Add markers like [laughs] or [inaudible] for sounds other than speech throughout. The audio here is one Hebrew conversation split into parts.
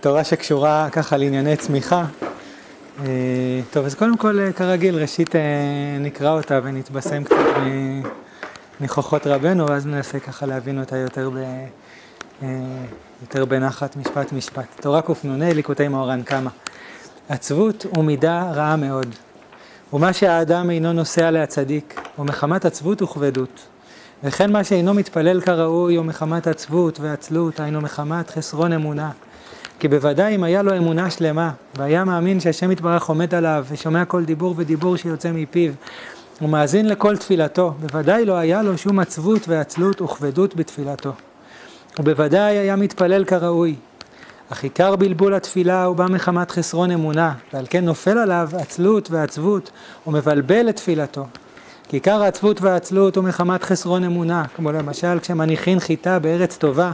תורה שקשורה ככה לענייני צמיחה. טוב, אז קודם כל, כרגיל, ראשית נקרא אותה ונתבשם קצת מכוחות רבנו, ואז ננסה ככה להבין אותה יותר, ב, יותר בנחת, משפט משפט. תורה קנ"ה, ליקוטי מאורן קמא. עצבות ומידה רעה מאוד. ומה שהאדם אינו נוסע להצדיק, ומחמת עצבות וכבדות. וכן מה שאינו מתפלל כראוי, או מחמת עצבות ועצלות, היינו מחמת חסרון אמונה. כי בוודאי אם היה לו אמונה שלמה, והיה מאמין שהשם יתברך עומד עליו, ושומע כל דיבור ודיבור שיוצא מפיו, ומאזין לכל תפילתו, בוודאי לא היה לו שום עצבות ועצלות וכבדות בתפילתו. ובוודאי היה מתפלל כראוי. אך עיקר בלבול התפילה הוא בא מחמת חסרון אמונה, ועל כן נופל עליו עצלות ועצבות, ומבלבל את תפילתו. כי עיקר העצבות והעצלות הוא מחמת חסרון אמונה, כמו למשל כשמניחין חיטה בארץ טובה,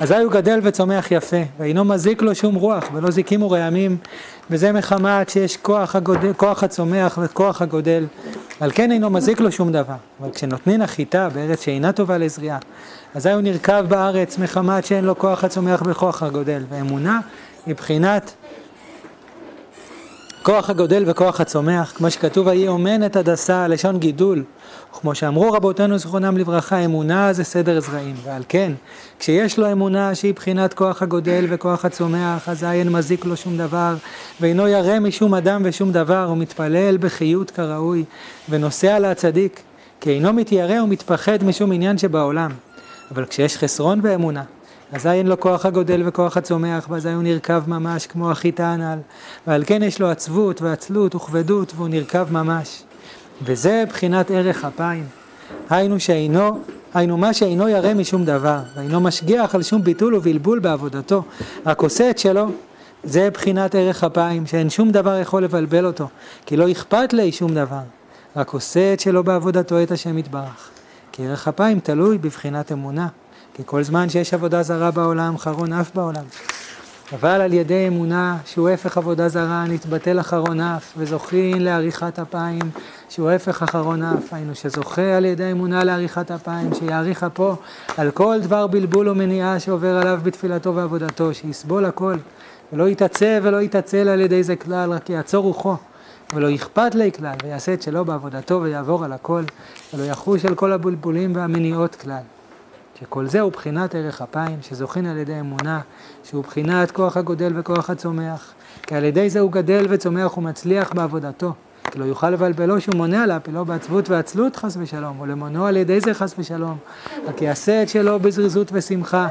אזי הוא גדל וצומח יפה, ואינו מזיק לו שום רוח, ולא זיקים ורעמים, וזה מחמת שיש כוח, הגודל, כוח הצומח וכוח הגודל, על כן אינו מזיק לו שום דבר. אבל כשנותנין החיטה בארץ שאינה טובה לזריעה, אזי הוא נרקב בארץ מחמת שאין לו כוח הצומח וכוח הגודל, ואמונה היא בחינת כוח הגודל וכוח הצומח, כמו שכתוב, ויהי אומנת הדסה, לשון גידול. וכמו שאמרו רבותינו זכרונם לברכה, אמונה זה סדר זרעים. ועל כן, כשיש לו אמונה שהיא בחינת כוח הגודל וכוח הצומח, אזי אין מזיק לו שום דבר, ואינו ירא משום אדם ושום דבר, הוא בחיות כראוי, ונוסע להצדיק, כי אינו מתיירא ומתפחד משום עניין שבעולם. אבל כשיש חסרון באמונה, אזי אין לו כוח הגודל וכוח הצומח, ואזי הוא נרקב ממש כמו החיטה הנ"ל, ועל כן יש לו עצבות ועצלות וכבדות, והוא נרקב ממש. וזה בחינת ערך אפיים. היינו שאינו, היינו מה שאינו ירא משום דבר, ואינו משגיח על שום ביטול ובלבול בעבודתו, רק עושה את שלו. זה בחינת ערך אפיים, שאין שום דבר יכול לבלבל אותו, כי לא אכפת לי שום דבר, רק עושה את שלו בעבודתו את השם יתברך. כי ערך אפיים תלוי בבחינת אמונה. כי כל זמן שיש עבודה זרה בעולם, חרון אף בעולם. אבל על ידי אמונה שהוא הפך עבודה זרה, נתבטל אחרון אף, וזוכין לעריכת אפיים שהוא הפך אחרון אף, היינו שזוכה על ידי אמונה לעריכת אפיים, שיעריך אפו על כל דבר בלבול ומניעה שעובר עליו בתפילתו ועבודתו, שיסבול הכל, ולא יתעצב ולא יתעצל על ידי זה כלל, רק יעצור רוחו. ולא אכפת לי כלל, ויעשה את שלו בעבודתו ויעבור על הכל, ולא יחוש על כל הבלבולים והמניעות כלל. שכל זה הוא בחינת ערך אפיים, שזוכין על ידי אמונה, שהוא בחינת כוח הגודל וכוח הצומח, כי על ידי זה הוא גדל וצומח ומצליח בעבודתו, כי לא יוכל לבלבלו שהוא מונע להפילו בעצבות ועצלות חס ושלום, או למונעו על ידי זה חס ושלום, רק יעשה את שלו בזריזות ושמחה,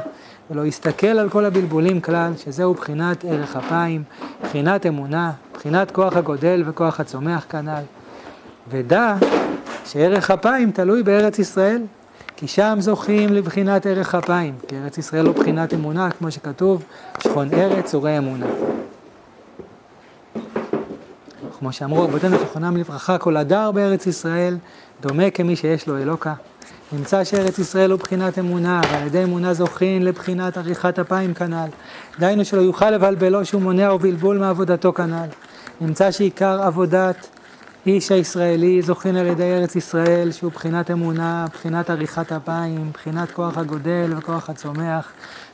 ולא יסתכל על כל הבלבולים כלל, שזהו בחינת ערך אפיים, בחינת אמונה, בחינת כוח הגודל וכוח הצומח כנ"ל. ודע שערך אפיים תלוי בארץ ישראל, כי שם זוכים לבחינת ערך אפיים, כי ארץ ישראל הוא בחינת אמונה, כמו שכתוב, שכון ארץ וראה אמונה. כמו שאמרו רבותינו זכרונם לברכה, כל הדר בארץ ישראל דומה כמי שיש לו אלוקה. נמצא שארץ ישראל הוא בחינת אמונה, ועל ידי אמונה זוכין לבחינת עריכת אפיים כנ"ל. דהיינו שלא יוכל לבלבלו שהוא מונע ובלבול מעבודתו כנ"ל. נמצא שעיקר עבודת איש הישראלי זוכין על ידי ארץ ישראל, שהוא בחינת אמונה, בחינת עריכת אפיים, בחינת כוח הגודל וכוח הצומח,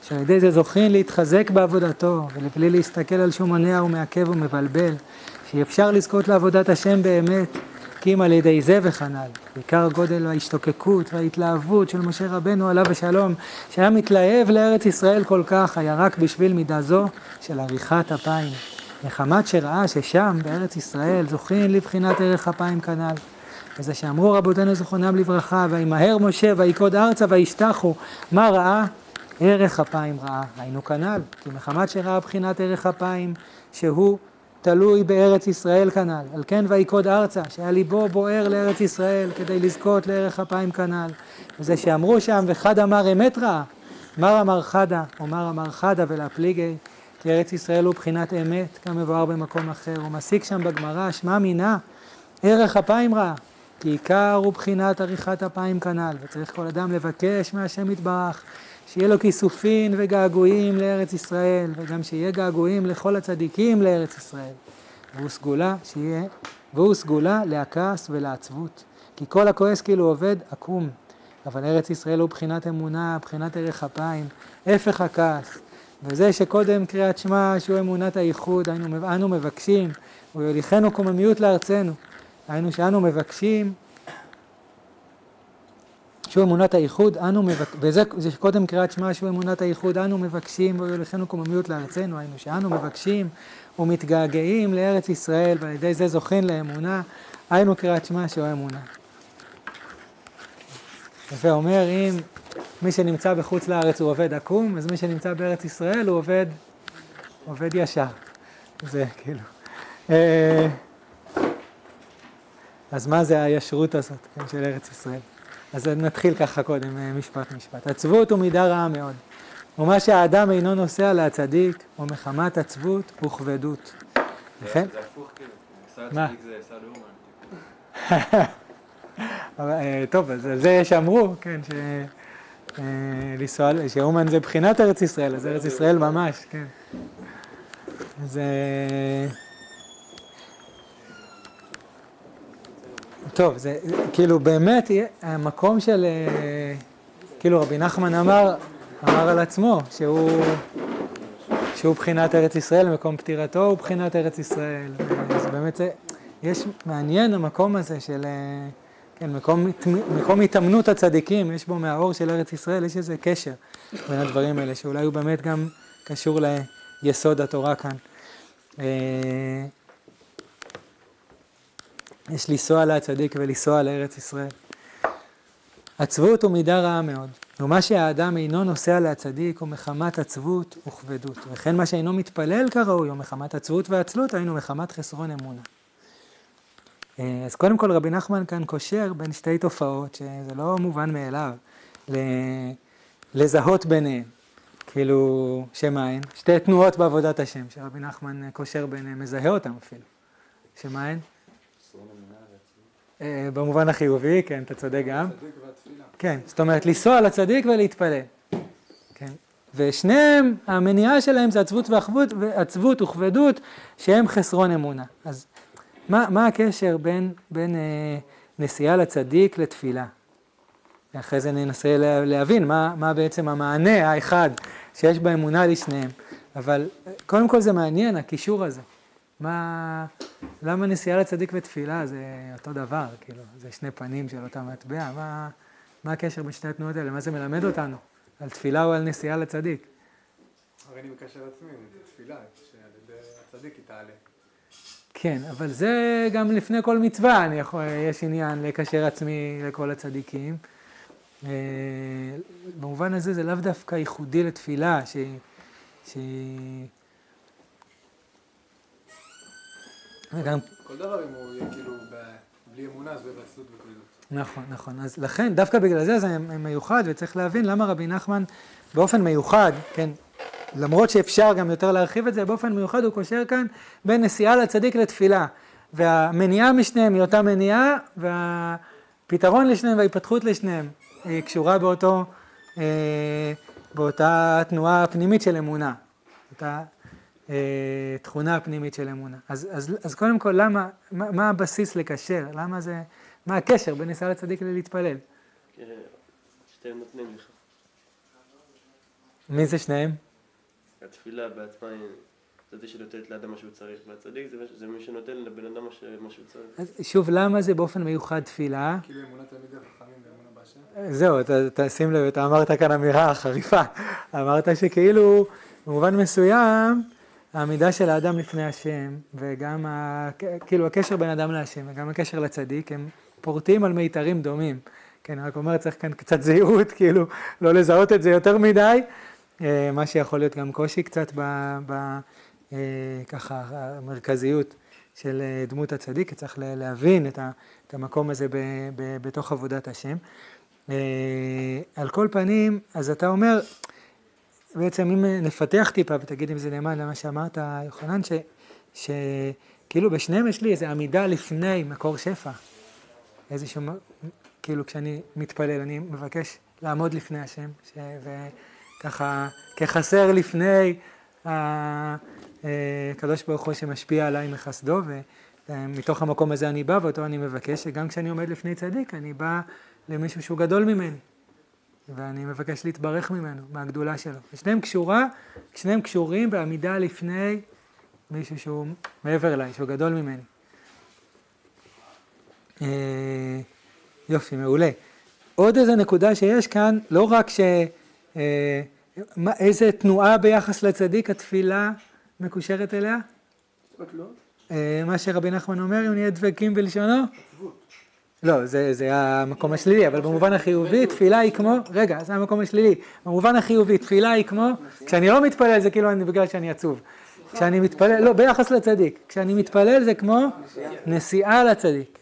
שעל ידי זה זוכין להתחזק בעבודתו, ולבלי להסתכל על שום מונע ומעכב ומבלבל, שאי אפשר לזכות לעבודת השם באמת, כי אם על ידי זה וכנ"ל. בעיקר גודל ההשתוקקות וההתלהבות של משה רבנו עליו השלום, שהיה מתלהב לארץ ישראל כל כך, היה רק בשביל מידה זו של עריכת אפיים. מחמת שראה ששם, בארץ ישראל, זוכין לבחינת ערך אפיים כנ"ל. וזה שאמרו רבותינו זכרונם לברכה, וימהר משה ויקוד ארצה וישתחו, מה ראה? ערך אפיים ראה. היינו כנ"ל, כי מחמת שראה בחינת ערך אפיים, שהוא תלוי בארץ ישראל כנ"ל. על כן ויקוד ארצה, שהיה ליבו בוער לארץ ישראל, כדי לזכות לערך אפיים כנ"ל. וזה שאמרו שם, וחד אמר אמת ראה. מר אמר חדה, או מר אמר חדה ולהפליגי. כי ארץ ישראל הוא בחינת אמת, כמבואר במקום אחר. הוא מסיק שם בגמרא, שמע מינה, ערך אפיים רע. כי עיקר הוא בחינת עריכת אפיים כנ"ל, וצריך כל אדם לבקש מהשם יתברך, שיהיה לו כיסופין וגעגועים לארץ ישראל, וגם שיהיה געגועים לכל הצדיקים לארץ ישראל. והוא סגולה, שיהיה, והוא סגולה להכעס ולעצבות. כי כל הכועס כאילו עובד עקום. אבל ארץ ישראל הוא בחינת אמונה, בחינת ערך אפיים, הפך הכעס. וזה שקודם קריאת שמע שהוא אמונת הייחוד, היינו, אנו מבקשים, הוא יוליכנו קוממיות לארצנו, היינו שאנו מבקשים שהוא אמונת הייחוד, אנו מבקשים, וזה שקודם קריאת שמע שהוא אמונת הייחוד, אנו מבקשים ויוליכנו קוממיות לארצנו, היינו שאנו מבקשים ומתגעגעים לארץ ישראל ועל ידי זה זוכים לאמונה, היינו קריאת שמע שהוא אמונה. יפה אומר אם מי שנמצא בחוץ לארץ הוא עובד עקום, אז מי שנמצא בארץ ישראל הוא עובד, עובד ישר. זה כאילו. אה, אז מה זה הישרות הזאת, כן, של ארץ ישראל? אז נתחיל ככה קודם, אה, משפט משפט. עצבות הוא מידה רעה מאוד. ומה שהאדם אינו נוסע להצדיק, או מחמת עצבות וכבדות. כן? זה הפוך [laughs] כאילו, מה? אה, טוב, אז על זה שאמרו, כן, ש... אה, לנסוע, שאומן זה בחינת ארץ ישראל, אז ארץ ישראל ממש, כן. אז... טוב, זה כאילו באמת המקום של, אה, כאילו רבי נחמן אמר, אמר על עצמו שהוא, שהוא בחינת ארץ ישראל, מקום פטירתו הוא בחינת ארץ ישראל. אז באמת זה, יש, מעניין המקום הזה של... כן, מקום, מקום התאמנות הצדיקים, יש בו מהאור של ארץ ישראל, יש איזה קשר בין הדברים האלה, שאולי הוא באמת גם קשור ליסוד התורה כאן. אה, יש לנסוע להצדיק ולנסוע לארץ ישראל. עצבות הוא מידה רעה מאוד, ומה שהאדם אינו נוסע להצדיק הוא מחמת עצבות וכבדות, וכן מה שאינו מתפלל כראוי הוא מחמת עצבות ועצלות, היינו מחמת חסרון אמונה. אה, אז קודם כל רבי נחמן כאן קושר בין שתי תופעות שזה לא מובן מאליו לזהות ביניהן. כאילו, שמה הן? שתי תנועות בעבודת השם, שרבי נחמן קושר ביניהן, מזהה אותן אפילו. שמה הן? אה, במובן החיובי, כן, אתה צודק גם. כן, זאת אומרת, לנסוע לצדיק ולהתפלל. כן. ושניהם, המניעה שלהם זה עצבות ואחבות, ועצבות וכבדות, שהם חסרון אמונה. אז מה, מה הקשר בין, בין אה, נסיעה לצדיק לתפילה? אחרי זה ננסה להבין מה, מה בעצם המענה האחד שיש באמונה לשניהם. אבל קודם כל זה מעניין, הקישור הזה. מה, למה נסיעה לצדיק ותפילה זה אותו דבר, כאילו, זה שני פנים של אותה מטבע, מה, מה הקשר בין שתי התנועות האלה, מה זה מלמד אותנו, על תפילה או על נסיעה לצדיק? הרי אני מקשר עצמי, זה תפילה, שעל ידי הצדיק היא תעלה. כן, אבל זה גם לפני כל מצווה, אני יכול, יש עניין לקשר עצמי לכל הצדיקים. אה, במובן הזה זה לאו דווקא ייחודי לתפילה, ש... ש... וגם... כל דבר אם הוא יהיה כאילו בלי אמונה, זה בעצלות וכבדות. נכון, נכון. אז לכן, דווקא בגלל זה זה מיוחד, וצריך להבין למה רבי נחמן באופן מיוחד, כן, למרות שאפשר גם יותר להרחיב את זה, באופן מיוחד הוא קושר כאן בין נסיעה לצדיק לתפילה. והמניעה משניהם היא אותה מניעה, והפתרון לשניהם וההתפתחות לשניהם היא קשורה באותו, אה, באותה תנועה פנימית של אמונה, אותה אה, תכונה פנימית של אמונה. אז, אז, אז קודם כל, למה, מה, מה הבסיס לקשר? למה זה, מה הקשר בין נסיעה לצדיק ללהתפלל? שתיהם נותנים לך. מי זה שניהם? התפילה בעצמה היא זאת שנותנת לאדם מה שהוא צריך, והצדיק זה, זה מי שנותן לבן אדם מה שהוא צריך. אז שוב, למה זה באופן מיוחד תפילה? כאילו אמונת תלמידי החכמים ואמונה בהשם. זהו, אתה, אתה שים לב, אתה אמרת כאן אמירה חריפה. אמרת שכאילו, במובן מסוים, העמידה של האדם לפני השם, וגם ה, כאילו הקשר בין אדם להשם, וגם הקשר לצדיק, הם פורטים על מיתרים דומים. כן, אני רק אומר, צריך כאן קצת זהירות, [laughs] כאילו, לא לזהות את זה יותר מדי. אה, מה שיכול להיות גם קושי קצת ב... ב אה, ככה, המרכזיות של אה, דמות הצדיק, צריך להבין את, המקום הזה בתוך עבודת השם. על כל פנים, אז אתה אומר, בעצם אם נפתח טיפה ותגיד אם זה נאמן למה שאמרת, יוחנן, שכאילו בשניהם יש לי איזו עמידה לפני מקור שפע. איזשהו, כאילו כשאני מתפלל, אני מבקש לעמוד לפני השם, ש, ו, ככה כחסר לפני הקדוש ברוך הוא שמשפיע עליי מחסדו, ומתוך המקום הזה אני בא ואותו אני מבקש, שגם כשאני עומד לפני צדיק, אני בא למישהו שהוא גדול ממני. ואני מבקש להתברך ממנו, מהגדולה שלו. שניהם קשורה, שניהם קשורים בעמידה לפני מישהו שהוא מעבר אליי, שהוא גדול ממני. אה, יופי, מעולה. עוד איזה נקודה שיש כאן, לא רק ש... אה, איזה תנועה ביחס לצדיק התפילה מקושרת אליה? אה, מה שרבי נחמן אומר, אם נהיה דבקים בלשונו? לא, זה, זה המקום השלילי, אבל במובן החיובי, תפילה היא כמו, רגע, זה המקום השלילי. במובן החיובי, תפילה היא כמו, כשאני לא מתפלל זה כאילו אני בגלל שאני עצוב. כשאני מתפלל, לא, ביחס לצדיק. כשאני מתפלל זה כמו נסיעה לצדיק.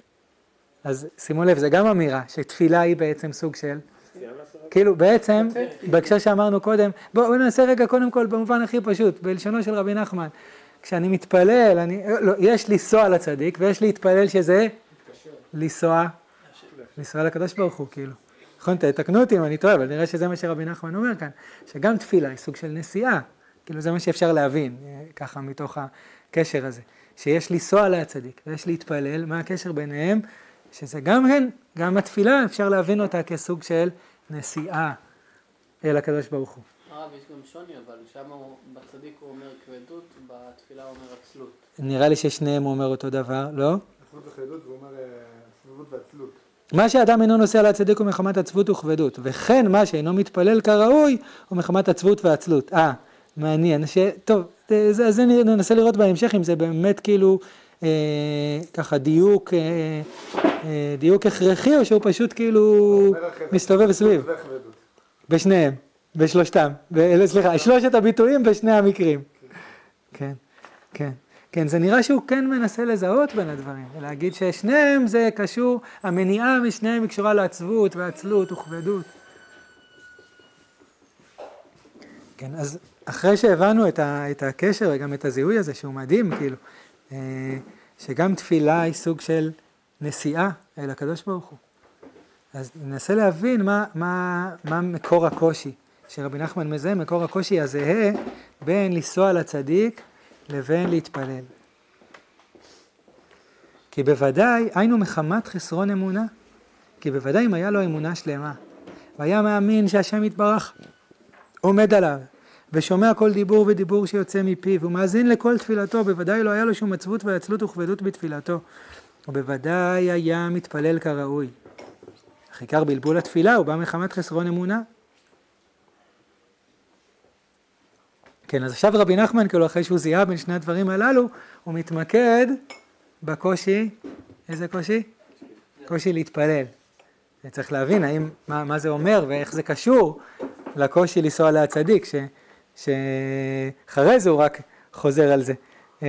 אז שימו לב, זה גם אמירה, שתפילה היא בעצם סוג של... כאילו בעצם, בהקשר שאמרנו קודם, בואו ננסה רגע קודם כל במובן הכי פשוט, בלשונו של רבי נחמן. כשאני מתפלל, אני, לא, יש לנסוע לצדיק ויש להתפלל שזה לנסוע, לנסוע לקדוש ברוך הוא, כאילו. נכון, תתקנו אותי אם אני טועה, אבל נראה שזה מה שרבי נחמן אומר כאן, שגם תפילה היא סוג של נסיעה, כאילו זה מה שאפשר להבין, אה, ככה מתוך הקשר הזה, שיש לנסוע לצדיק ויש להתפלל, מה הקשר ביניהם? שזה גם כן, גם התפילה אפשר להבין אותה כסוג של נסיעה אל הקדוש ברוך הוא. הרב, יש גם שוני, אבל שם בצדיק הוא אומר כבדות, בתפילה הוא אומר עצלות. נראה לי ששניהם הוא אומר אותו דבר, לא? עצלות וכבדות, והוא אומר אה, ועצלות. מה שאדם אינו נוסע לצדיק הוא מחמת עצבות וכבדות, וכן מה שאינו מתפלל כראוי הוא מחמת עצבות ועצלות. אה, מעניין, ש... טוב, אז זה ננסה לראות בהמשך אם זה באמת כאילו אה, ככה דיוק, אה, אה, דיוק הכרחי או שהוא פשוט כאילו מסתובב סביב. בשניהם, בשלושתם, סליחה, שלושת הביטויים בשני המקרים. כן, כן. כן, זה נראה שהוא כן מנסה לזהות בין הדברים, ולהגיד ששניהם זה קשור, המניעה משניהם היא קשורה לעצבות ועצלות וכבדות. כן, אז אחרי שהבנו את, ה, את הקשר וגם את הזיהוי הזה, שהוא מדהים, כאילו, אה, שגם תפילה היא סוג של נסיעה אל הקדוש ברוך הוא. אז ננסה להבין מה, מה, מה מקור הקושי שרבי נחמן מזהה, מקור הקושי הזהה בין לנסוע לצדיק לבין להתפלל. כי בוודאי, היינו מחמת חסרון אמונה, כי בוודאי אם היה לו אמונה שלמה, והיה מאמין שהשם יתברך עומד עליו, ושומע כל דיבור ודיבור שיוצא מפיו, ומאזין לכל תפילתו, בוודאי לא היה לו שום עצבות ועצלות וכבדות בתפילתו, ובוודאי היה מתפלל כראוי. אך עיקר בלבול התפילה הוא בא מחמת חסרון אמונה. כן, אז עכשיו רבי נחמן, כאילו אחרי שהוא זיהה בין שני הדברים הללו, הוא מתמקד בקושי, איזה קושי? קושי להתפלל. צריך להבין האם, מה, מה זה אומר ואיך זה קשור לקושי לנסוע להצדיק, ש, שאחרי זה הוא רק חוזר על זה. אה,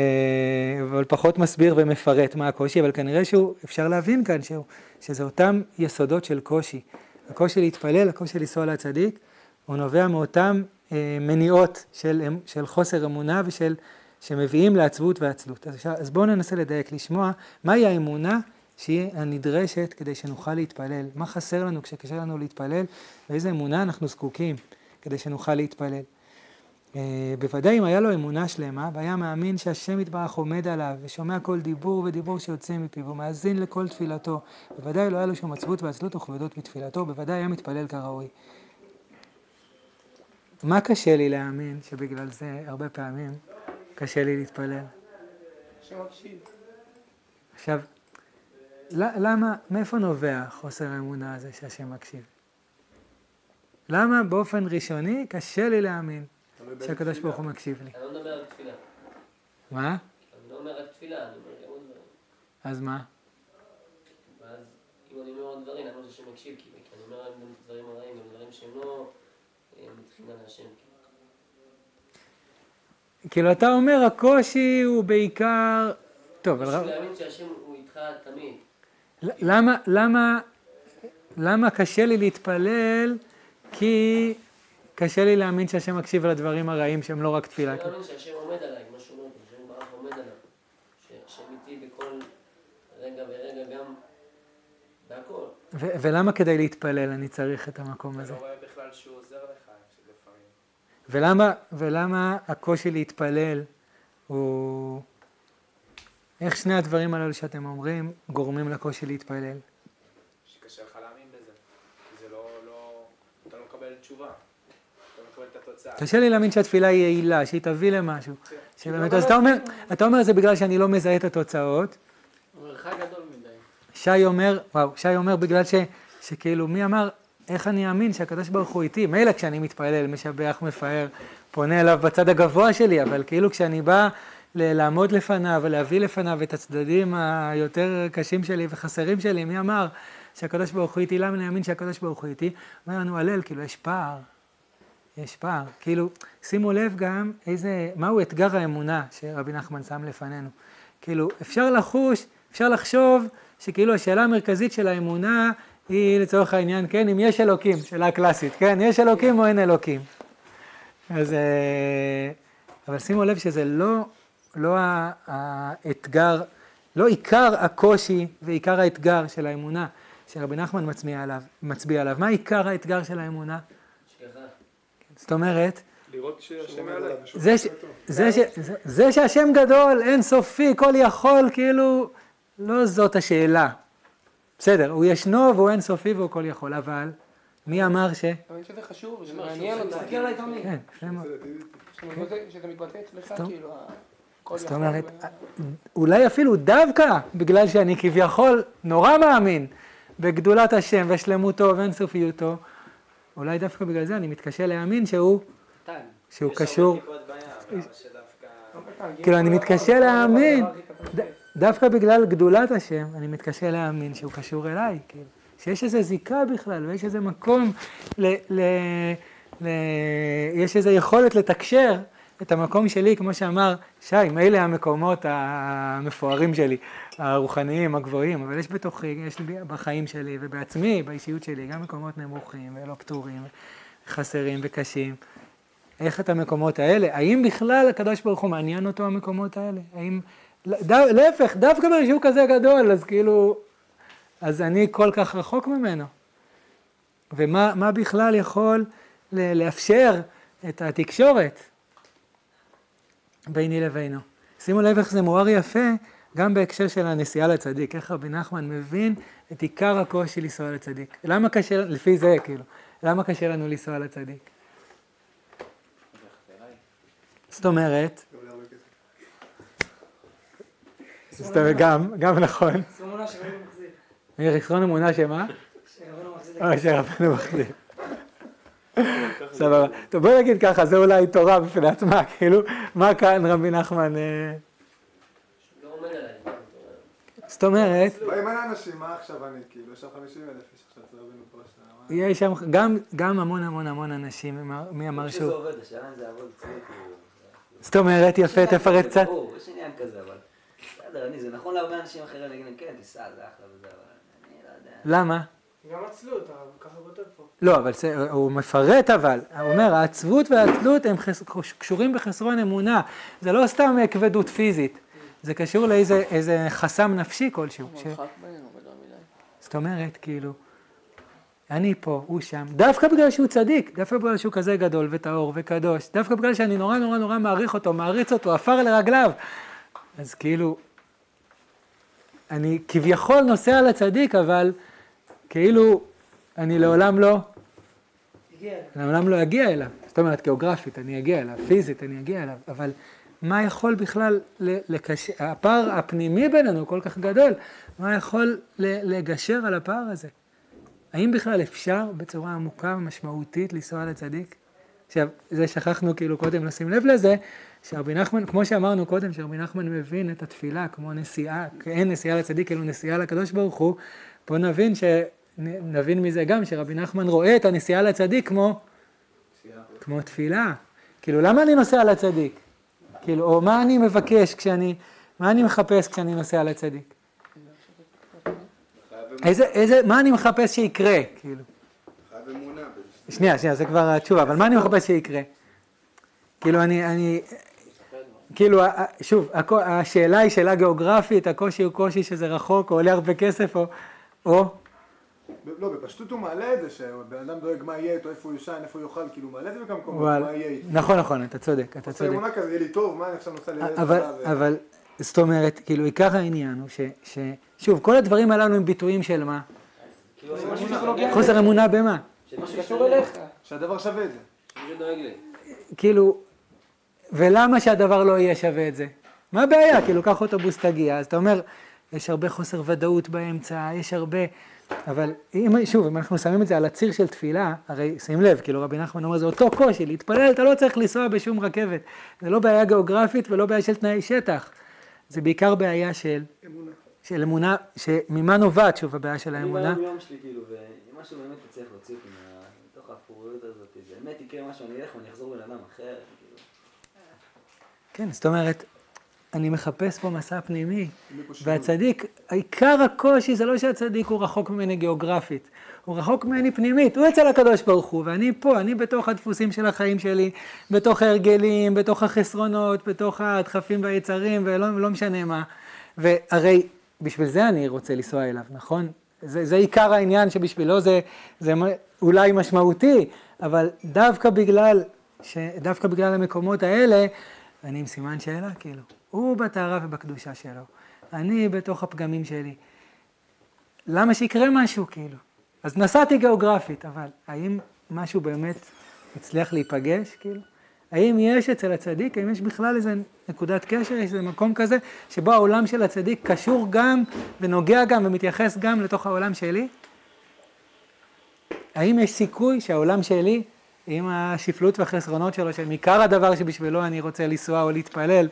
אבל פחות מסביר ומפרט מה הקושי, אבל כנראה שהוא, אפשר להבין כאן שהוא, שזה אותם יסודות של קושי. הקושי להתפלל, הקושי לנסוע להצדיק, הוא נובע מאותם אה, מניעות של, של חוסר אמונה ושל, שמביאים לעצבות ועצלות. אז, אז בואו ננסה לדייק, לשמוע מהי האמונה שהיא הנדרשת כדי שנוכל להתפלל. מה חסר לנו כשקשה לנו להתפלל, ואיזה אמונה אנחנו זקוקים כדי שנוכל להתפלל. אה, בוודאי אם היה לו אמונה שלמה, והיה מאמין שהשם יתברך עומד עליו, ושומע כל דיבור ודיבור שיוצא מפיו, ומאזין לכל תפילתו, בוודאי לא היה לו שום עצבות ועצלות וכבדות בתפילתו, בוודאי היה מתפלל כראוי. מה קשה לי להאמין שבגלל זה הרבה פעמים קשה לי להתפלל? עכשיו, למה, מאיפה נובע חוסר האמונה הזה שהשם מקשיב? למה באופן ראשוני קשה לי להאמין? שהקדוש ברוך הוא מקשיב לי. אני לא מדבר על תפילה. מה? אני לא אומר רק תפילה, אני אומר גם עוד דברים. אז מה? ואז אם אני אומר עוד דברים, אני לא חושב שמקשיב, כי אני אומר גם דברים הרעים, גם דברים שהם לא אה, מתחילה להשם. כאילו אתה אומר הקושי הוא בעיקר, טוב, אבל... להאמין שהשם הוא איתך תמיד. למה, למה, למה קשה לי להתפלל? כי קשה לי להאמין שהשם מקשיב לדברים הרעים שהם לא רק תפילה. אני מאמין שהשם עומד עליי, כמו שהוא אומר, שהשם ברח עומד עליו. שהשם איתי בכל רגע ורגע גם בהכל. ולמה כדי להתפלל אני צריך את המקום הזה? אתה לא רואה בכלל שהוא עוזר לך לפעמים. ולמה, ולמה הקושי להתפלל הוא... איך שני הדברים הללו שאתם אומרים גורמים לקושי להתפלל? שקשה לך להאמין בזה. זה לא, לא, אתה לא תשובה. מקבל התוצאה. קשה לי להאמין שהתפילה היא יעילה, שהיא תביא למשהו. כן. שבאמת, אז אתה אומר, אתה אומר זה בגלל שאני לא מזהה את התוצאות. מרחק גדול מדי. שי אומר, וואו, שי אומר בגלל ש, שכאילו, מי אמר, איך אני אאמין שהקדוש ברוך הוא איתי? מילא כשאני מתפלל, משבח, מפאר, פונה אליו בצד הגבוה שלי, אבל כאילו כשאני בא לעמוד לפניו ולהביא לפניו את הצדדים היותר קשים שלי וחסרים שלי, מי אמר שהקדוש ברוך הוא איתי? למה אני אאמין שהקדוש ברוך הוא איתי? אומר לנו הלל, כאילו, יש פער. יש פער. כאילו, שימו לב גם איזה, מהו אתגר האמונה שרבי נחמן שם לפנינו. כאילו, אפשר לחוש, אפשר לחשוב שכאילו השאלה המרכזית של האמונה היא לצורך העניין, כן, אם יש אלוקים, שאלה קלאסית, כן, יש אלוקים או אין אלוקים. אז, אה, אבל שימו לב שזה לא, לא האתגר, לא עיקר הקושי ועיקר האתגר של האמונה שרבי נחמן מצביע עליו. מצביע עליו. מה עיקר האתגר של האמונה? זאת אומרת, לראות שהשם ושומר זה, ש, אותו. זה, ש, זה, זה שהשם גדול, אין סופי, כל יכול, כאילו, לא זאת השאלה. בסדר, הוא ישנו והוא אין סופי והוא כל יכול, אבל מי אמר ש... האמת שזה חשוב, זה מעניין אותך. תסתכל עליי תמיד. כן, יפה מאוד. זה מתבטא- אצלך, זאת- כאילו, זאת יכול אומרת, אולי אפילו דווקא בגלל שאני כביכול נורא מאמין בגדולת השם ושלמותו ואינסופיותו, אולי דווקא בגלל זה אני מתקשה להאמין שהוא. שהוא קשור, קטן, כאילו, אני מתקשה להאמין. דווקא בגלל גדולת השם, אני מתקשה להאמין שהוא קשור אליי, כאילו. שיש איזו זיקה בכלל, ויש איזה מקום, ל, ל, ל, יש איזו יכולת לתקשר את המקום שלי, כמו שאמר שי, מילא המקומות המפוארים שלי, הרוחניים, הגבוהים, אבל יש בתוכי, יש לי בחיים שלי ובעצמי, באישיות שלי, גם מקומות נמוכים ולא פתורים, חסרים וקשים. איך את המקומות האלה? האם בכלל הקדוש ברוך הוא מעניין אותו המקומות האלה? האם... ד... להפך, דווקא בגלל כזה גדול, אז כאילו... אז אני כל כך רחוק ממנו. ומה מה בכלל יכול לאפשר את התקשורת ביני לבינו? שימו לב איך זה מואר יפה, גם בהקשר של הנסיעה לצדיק, איך רבי נחמן מבין את עיקר הקושי לנסוע לצדיק. למה קשה, לפי זה כאילו, למה קשה לנו לנסוע לצדיק? זאת אומרת. זאת אומרת, גם, גם נכון. חסרון אמונה שמה? שרבנו מחזיר. סבבה. טוב בוא נגיד ככה, זה אולי תורה בפני עצמה, כאילו, מה כאן רבי נחמן, אה, לא עומד עליי. זאת אומרת, באים על האנשים, מה עכשיו אני? כאילו, יש שם 50 אלף איש עכשיו אצל רבנו פרשנה. מה? יש שם גם, גם המון המון המון אנשים, מי אמר- שהוא, עובד, השאלה אם זה יעבוד אצלי, כאילו. זאת אומרת, יפה, תפרט קצת. ברור, יש עניין כזה, אבל... בסדר, אני, זה נכון להרבה אנשים אחרים להגיד להם, כן, תיסע, זה אחלה וזה, אבל אני לא יודע. למה? גם עצלות, הרב, ככה כותב פה. לא, אבל זה, הוא מפרט אבל, הוא אומר, העצבות והעצלות הם חס, קשורים בחסרון אמונה, זה לא סתם כבדות פיזית, זה קשור לאיזה איזה חסם נפשי כלשהו. ש... המרחק בינינו גדול מדי. זאת אומרת, כאילו, אני פה, הוא שם, דווקא בגלל שהוא צדיק, דווקא בגלל שהוא כזה גדול וטהור וקדוש, דווקא בגלל שאני נורא נורא נורא מעריך אותו, מעריץ אותו, עפר לרגליו. אז כאילו, אני כביכול נוסע לצדיק, אבל כאילו, אני לעולם לא. לעולם לא אגיע אליו. זאת אומרת, גיאוגרפית אני אגיע אליו, פיזית אני אגיע אליו, אבל מה יכול בכלל לקשר, הפער הפנימי בינינו כל כך גדול, מה יכול לגשר על הפער הזה? האם בכלל אפשר בצורה עמוקה ומשמעותית לנסוע לצדיק? עכשיו, זה שכחנו כאילו קודם לשים לב לזה, שרבי נחמן, כמו שאמרנו קודם, שרבי נחמן מבין את התפילה כמו נסיעה, אין נסיעה לצדיק, אלא נסיעה לקדוש ברוך הוא, בוא נבין ש... נבין מזה גם שרבי נחמן רואה את הנסיעה לצדיק כמו, כמו תפילה. כאילו, למה אני נוסע לצדיק? כאילו, או מה אני מבקש כשאני, מה אני מחפש כשאני נוסע לצדיק? איזה, איזה, מה אני מחפש שיקרה? כאילו. חייב אמונה. שנייה, שנייה, זה כבר התשובה, אבל מה אני מחפש שיקרה? כאילו, אני, אני, כאילו, שוב, השאלה היא שאלה גיאוגרפית, הקושי הוא קושי שזה רחוק, או עולה הרבה כסף, או, או, לא, בפשטות הוא מעלה את זה, שהבן אדם דואג מה יהיה איתו, איפה הוא ישן, איפה הוא יאכל, כאילו הוא מעלה את זה בכמה מקומות, מה יהיה איתו. נכון, נכון, אתה צודק, אתה עושה צודק. אמונה כזה, יהיה לי טוב, מה אני עכשיו נוסע לארץ אבל, ו- אבל, זאת אומרת, כאילו, עיקר העניין הוא ש, ש... שוב, כל הדברים הללו הם ביטויים של מה? כאילו, נוגע חוסר אמונה במה? שקשור אליך. שהדבר שווה את זה. מי שדואג לי. כאילו, ולמה שהדבר לא יהיה שווה את זה? מה הבעיה? כאילו, קח אוטובוס תגיע, אז אתה אומר, יש הרבה חוסר ודאות באמצע, יש הרבה... אבל אם, שוב, אם אנחנו שמים את זה על הציר של תפילה, הרי שים לב, כאילו רבי נחמן אומר, זה אותו קושי, להתפלל אתה לא צריך לנסוע בשום רכבת. זה לא בעיה גיאוגרפית ולא בעיה של תנאי שטח. זה בעיקר בעיה של, אמונה. של אמונה, שממה נובעת שוב הבעיה של אני האמונה. ביום שלי, כאילו, ואם משהו באמת תצליח להוציא מתוך האפוריות הזאת, זה באמת יקרה משהו, אני אלך ואני אחזור בן אדם אחר, כאילו. כן, זאת אומרת, אני מחפש פה מסע פנימי, שינוי. והצדיק, עיקר הקושי זה לא שהצדיק הוא רחוק ממני גיאוגרפית, הוא רחוק ממני פנימית, הוא אצל הקדוש ברוך הוא, ואני פה, אני בתוך הדפוסים של החיים שלי, בתוך ההרגלים, בתוך החסרונות, בתוך הדחפים והיצרים, ולא לא משנה מה. והרי בשביל זה אני רוצה לנסוע אליו, נכון? זה, זה עיקר העניין שבשבילו זה, זה אולי משמעותי, אבל דווקא בגלל, ש, דווקא בגלל המקומות האלה, אני עם סימן שאלה, כאילו. הוא בטהרה ובקדושה שלו, אני בתוך הפגמים שלי. למה שיקרה משהו, כאילו? אז נסעתי גיאוגרפית, אבל האם משהו באמת הצליח להיפגש, כאילו? האם יש אצל הצדיק, האם יש בכלל איזה נקודת קשר, יש איזה מקום כזה, שבו העולם של הצדיק קשור גם ונוגע גם ומתייחס גם לתוך העולם שלי? האם יש סיכוי שהעולם שלי, עם השפלות והחסרונות שלו, של עיקר הדבר שבשבילו אני רוצה לנסוע או להתפלל,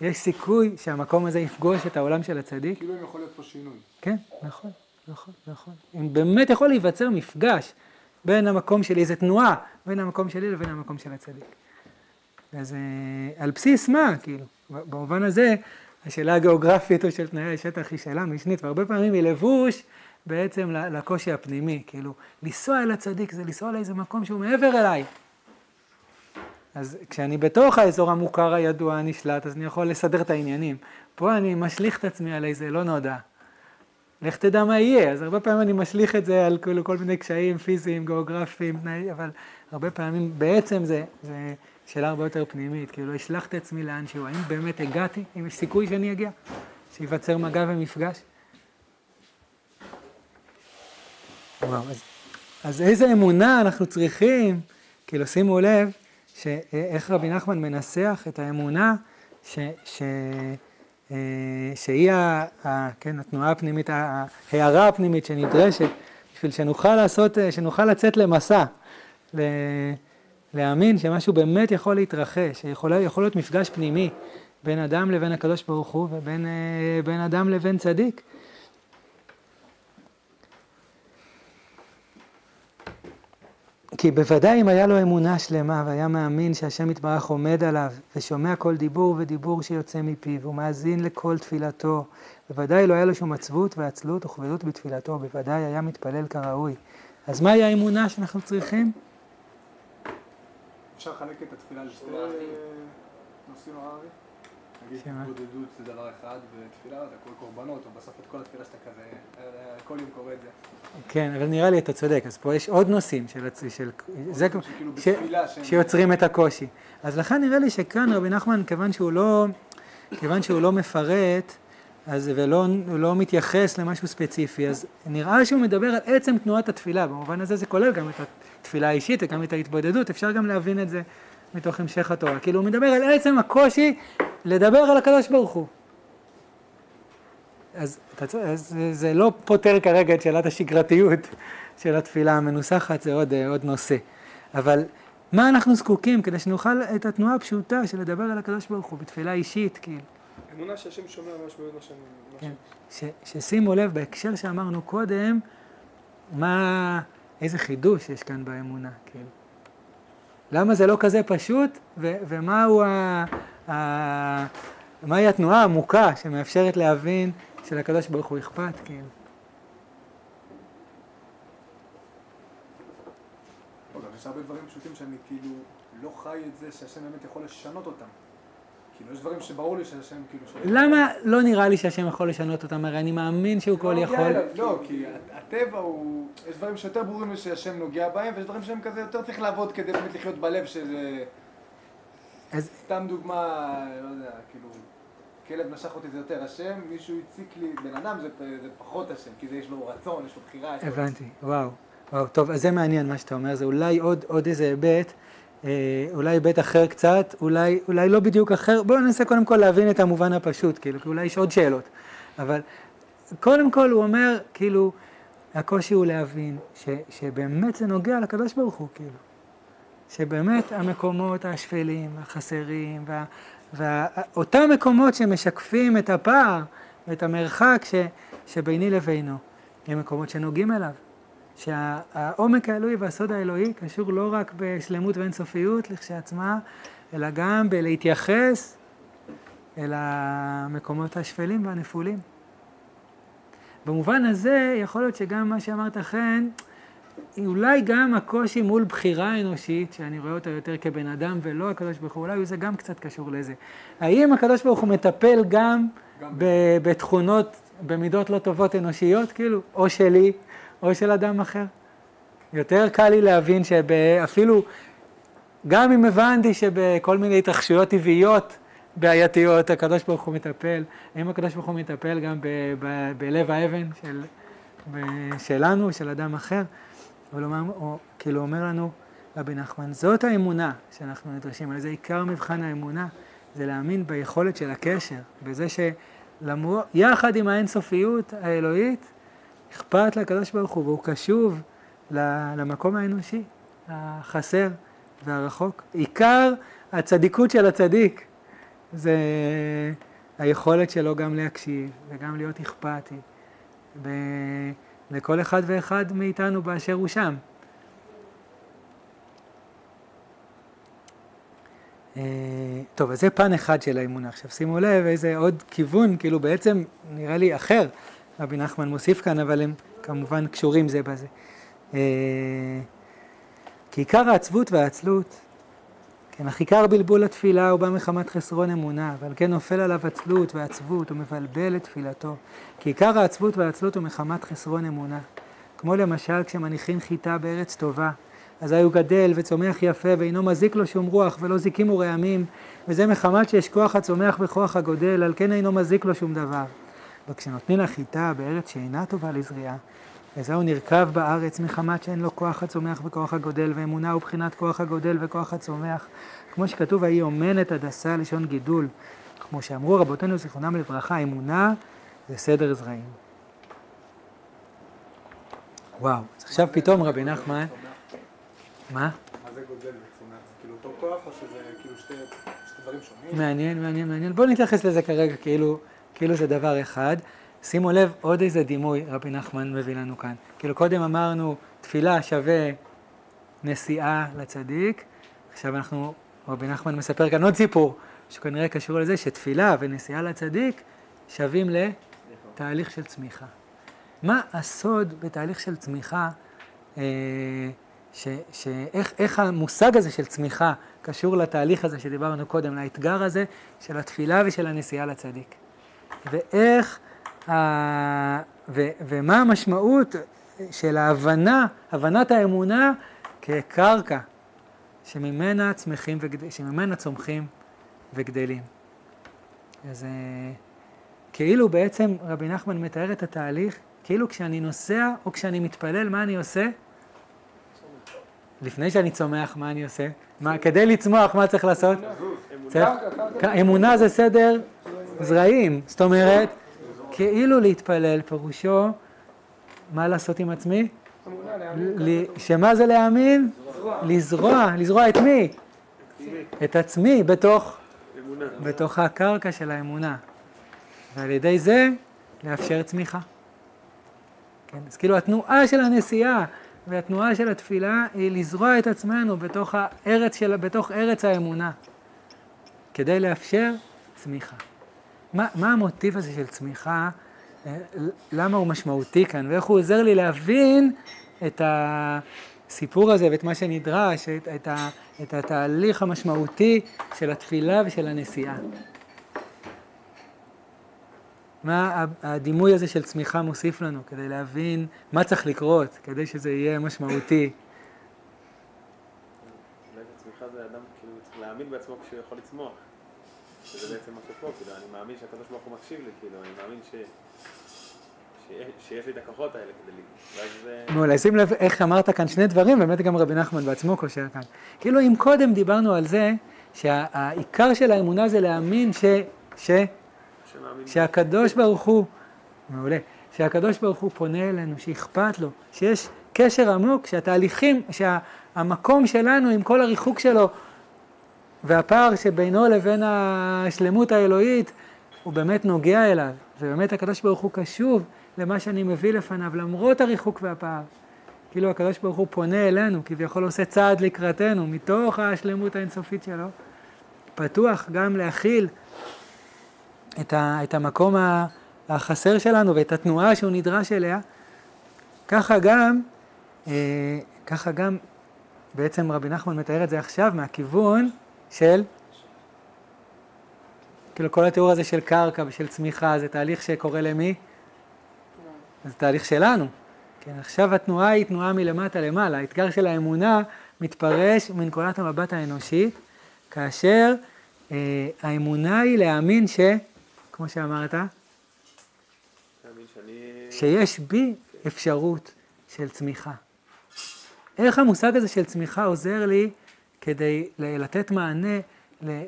יש סיכוי שהמקום הזה יפגוש את העולם של הצדיק? כאילו אם יכול להיות פה שינוי. כן, נכון, נכון, נכון. אם באמת יכול להיווצר מפגש בין המקום שלי, איזו תנועה, בין המקום שלי לבין המקום של הצדיק. אז אה, על בסיס מה, כאילו, במובן הזה, השאלה הגיאוגרפית או של תנאי השטח היא שאלה משנית, והרבה פעמים היא לבוש בעצם לקושי הפנימי, כאילו, לנסוע אל הצדיק זה לנסוע לאיזה מקום שהוא מעבר אליי. אז כשאני בתוך האזור המוכר, הידוע, הנשלט, אז אני יכול לסדר את העניינים. פה אני משליך את עצמי על איזה לא נודע. לך תדע מה יהיה, אז הרבה פעמים אני משליך את זה על כל, כל מיני קשיים פיזיים, גיאוגרפיים, אבל הרבה פעמים בעצם זה, זה שאלה הרבה יותר פנימית, כאילו אשלח את עצמי לאנשהו, האם באמת הגעתי, אם יש סיכוי שאני אגיע, שייווצר מגע ומפגש? אז, אז איזה אמונה אנחנו צריכים, כאילו שימו לב, שאיך רבי נחמן מנסח את האמונה, ש, ש, אה, שהיא ה, ה, כן, התנועה הפנימית, ההערה הפנימית שנדרשת בשביל שנוכל לעשות, אה, שנוכל לצאת למסע, ל, להאמין שמשהו באמת יכול להתרחש, שיכול יכול להיות מפגש פנימי בין אדם לבין הקדוש ברוך הוא ובין אה, אדם לבין צדיק. כי בוודאי אם היה לו אמונה שלמה והיה מאמין שהשם יתברך עומד עליו ושומע כל דיבור ודיבור שיוצא מפיו ומאזין לכל תפילתו, בוודאי לא היה לו שום עצבות ועצלות וכבדות בתפילתו, בוודאי היה מתפלל כראוי. אז מהי האמונה שאנחנו צריכים? אפשר לחלק את התפילה לשתי אחי? נושאים הררי? נגיד? התבודדות זה דבר אחד, ותפילה אתה קורא קורבנות, או בסוף את כל התפילה שאתה כזה, אה, כל יום קורא את זה. כן, אבל נראה לי אתה צודק, אז פה יש עוד נושאים של... של זה, נושאים שכאילו ש- שיוצרים את הקושי. אז לכן נראה לי שכאן רבי נחמן, כיוון שהוא לא, כיוון שהוא לא מפרט, אז ולא לא מתייחס למשהו ספציפי, אז נראה שהוא מדבר על עצם תנועת התפילה, במובן הזה זה כולל גם את התפילה האישית וגם את ההתבודדות, אפשר גם להבין את זה מתוך המשך התורה. כאילו הוא מדבר על עצם הקושי לדבר על הקדוש ברוך הוא. אז, אז זה, לא פותר כרגע את שאלת השגרתיות [laughs] של התפילה המנוסחת, זה עוד, אה, עוד נושא. אבל מה אנחנו זקוקים כדי שנוכל את התנועה הפשוטה של לדבר על הקדוש ברוך הוא בתפילה אישית, כאילו. אמונה שהשם שומע ממש באמת מה שאני... כן. ש, ששימו לב בהקשר שאמרנו קודם, מה, איזה חידוש יש כאן באמונה, כאילו. למה זה לא כזה פשוט, ו, ומהו ה, ה, מהי התנועה העמוקה שמאפשרת להבין שלקדוש ברוך הוא אכפת, כאילו. יש הרבה דברים פשוטים שאני כאילו לא חי את זה שהשם באמת יכול לשנות אותם. כאילו יש דברים שברור לי שהשם כאילו... למה לא נראה לי שהשם יכול לשנות אותם? הרי אני מאמין שהוא כל לא יכול. לא, כי הטבע הוא... יש דברים שיותר ברורים לי שהשם נוגע בהם, ויש דברים שהם כזה יותר צריך לעבוד כדי באמת לחיות בלב שזה... אז סתם דוגמה, לא יודע, כאילו... כלב נשך אותי זה יותר השם, מישהו הציק לי, בן אדם זה, זה פחות השם, כי זה יש לו רצון, יש לו בחירה. הבנתי, וואו. וואו, טוב, אז זה מעניין מה שאתה אומר, זה אולי עוד, עוד איזה היבט, אולי היבט אחר קצת, אולי, אולי לא בדיוק אחר, בואו ננסה קודם כל להבין את המובן הפשוט, כאילו, כי אולי יש עוד שאלות, אבל קודם כל הוא אומר, כאילו, הקושי הוא להבין ש, שבאמת זה נוגע לקדוש ברוך הוא, כאילו. שבאמת המקומות השפלים, החסרים, וה, ואותם מקומות שמשקפים את הפער ואת המרחק ש, שביני לבינו, הם מקומות שנוגעים אליו. שהעומק האלוהי והסוד האלוהי קשור לא רק בשלמות ואינסופיות לכשעצמה, אלא גם בלהתייחס אל המקומות השפלים והנפולים. במובן הזה, יכול להיות שגם מה שאמרת חן, אולי גם הקושי מול בחירה אנושית, שאני רואה אותה יותר כבן אדם ולא הקדוש ברוך הוא, אולי זה גם קצת קשור לזה. האם הקדוש ברוך הוא מטפל גם, גם ב- בתכונות, במידות לא טובות אנושיות, כאילו, או שלי, או של אדם אחר? יותר קל לי להבין שאפילו, גם אם הבנתי שבכל מיני התרחשויות טבעיות, בעייתיות, הקדוש ברוך הוא מטפל, האם הקדוש ברוך הוא מטפל גם ב- ב- בלב האבן של, ב- שלנו, של אדם אחר? אבל אומר, או, כאילו אומר לנו רבי נחמן, זאת האמונה שאנחנו נדרשים, על זה עיקר מבחן האמונה, זה להאמין ביכולת של הקשר, בזה שיחד עם האינסופיות האלוהית, אכפת לקדוש ברוך הוא והוא קשוב למקום האנושי, החסר והרחוק. עיקר הצדיקות של הצדיק זה היכולת שלו גם להקשיב וגם להיות אכפתי. לכל אחד ואחד מאיתנו באשר הוא שם. אה, טוב, אז זה פן אחד של האמונה. עכשיו שימו לב איזה עוד כיוון, כאילו בעצם נראה לי אחר, רבי נחמן מוסיף כאן, אבל הם כמובן קשורים זה בזה. אה, כי עיקר העצבות והעצלות, כן, אך עיקר בלבול התפילה הוא בא מחמת חסרון אמונה, ועל כן נופל עליו עצלות ועצבות ומבלבל את תפילתו. כי עיקר העצבות והעצלות הוא מחמת חסרון אמונה. כמו למשל כשמניחים חיטה בארץ טובה, אזי הוא גדל וצומח יפה ואינו מזיק לו שום רוח ולא זיקים ורעמים, וזה מחמת שיש כוח הצומח וכוח הגודל, על כן אינו מזיק לו שום דבר. וכשנותנים לה חיטה בארץ שאינה טובה לזריעה, וזהו נרקב בארץ מחמת שאין לו כוח הצומח וכוח הגודל, ואמונה הוא בחינת כוח הגודל וכוח הצומח. כמו שכתוב, ויהי אומנת הדסה לשון גידול. כמו שאמרו רבותינו זיכרונם לברכה, אמונה זה סדר זרעים. וואו, אז עכשיו פתאום רבי נחמן, מה? מה זה גודל וצומח? זה כאילו אותו כוח או שזה כאילו שתי דברים שונים? מעניין, מעניין, מעניין. בואו נתייחס לזה כרגע כאילו, כאילו זה דבר אחד. שימו לב, עוד איזה דימוי רבי נחמן מביא לנו כאן. כאילו קודם אמרנו, תפילה שווה נסיעה לצדיק, עכשיו אנחנו, רבי נחמן מספר כאן עוד סיפור, שכנראה קשור לזה שתפילה ונסיעה לצדיק שווים לתהליך של צמיחה. מה הסוד בתהליך של צמיחה, אה, שאיך המושג הזה של צמיחה קשור לתהליך הזה שדיברנו קודם, לאתגר הזה של התפילה ושל הנסיעה לצדיק. ואיך ו, ומה המשמעות של ההבנה, הבנת האמונה כקרקע שממנה צמחים וגד... שממנה צומחים וגדלים. אז כאילו בעצם רבי נחמן מתאר את התהליך, כאילו כשאני נוסע או כשאני מתפלל, מה אני עושה? לפני שאני צומח, מה אני עושה? מה, כדי לצמוח, מה צריך לעשות? אמונה זה סדר זרעים, זאת אומרת, כאילו להתפלל, פירושו, מה לעשות עם עצמי? שמה זה להאמין? לזרוע. לזרוע את מי? את עצמי בתוך, בתוך הקרקע של האמונה. ועל ידי זה לאפשר צמיחה. כן, אז כאילו התנועה של הנסיעה והתנועה של התפילה היא לזרוע את עצמנו בתוך, הארץ של, בתוך ארץ האמונה, כדי לאפשר צמיחה. מה, מה המוטיב הזה של צמיחה, אה, למה הוא משמעותי כאן, ואיך הוא עוזר לי להבין את הסיפור הזה ואת מה שנדרש, את, את, ה, את התהליך המשמעותי של התפילה ושל הנסיעה. מה הדימוי הזה של צמיחה מוסיף לנו כדי להבין מה צריך לקרות, כדי שזה יהיה משמעותי. אולי צמיחה זה אדם כאילו צריך להאמין בעצמו כשהוא יכול לצמוח. שזה בעצם מה שפה, כאילו, אני מאמין שהקדוש ברוך הוא מקשיב לי, כאילו, אני מאמין ש... שיש- לי את הכוחות האלה כדי ל... ואז זה... מעולה, שים לב איך אמרת כאן שני דברים, באמת גם רבי נחמן בעצמו קושר כאן. כאילו אם קודם דיברנו על זה שהעיקר של האמונה זה להאמין ש... ש... שהקדוש ברוך הוא, מעולה, שהקדוש ברוך הוא פונה אלינו, שאכפת לו, שיש קשר עמוק, שהתהליכים, שהמקום שלנו עם כל הריחוק שלו והפער שבינו לבין השלמות האלוהית, הוא באמת נוגע אליו, ובאמת הקדוש ברוך הוא קשוב למה שאני מביא לפניו, למרות הריחוק והפער. כאילו הקדוש ברוך הוא פונה אלינו, כביכול עושה צעד לקראתנו, מתוך השלמות האינסופית שלו, פתוח גם להכיל את, ה, את המקום החסר שלנו ואת התנועה שהוא נדרש אליה, ככה גם, אה, ככה גם בעצם רבי נחמן מתאר את זה עכשיו מהכיוון של, כאילו כל התיאור הזה של קרקע ושל צמיחה זה תהליך שקורה למי? זה תהליך שלנו. כן, עכשיו התנועה היא תנועה מלמטה למעלה, האתגר של האמונה מתפרש מנקודת המבט האנושית, כאשר אה, האמונה היא להאמין ש... כמו שאמרת, שאני... שיש בי אפשרות של צמיחה. איך המושג הזה של צמיחה עוזר לי כדי לתת מענה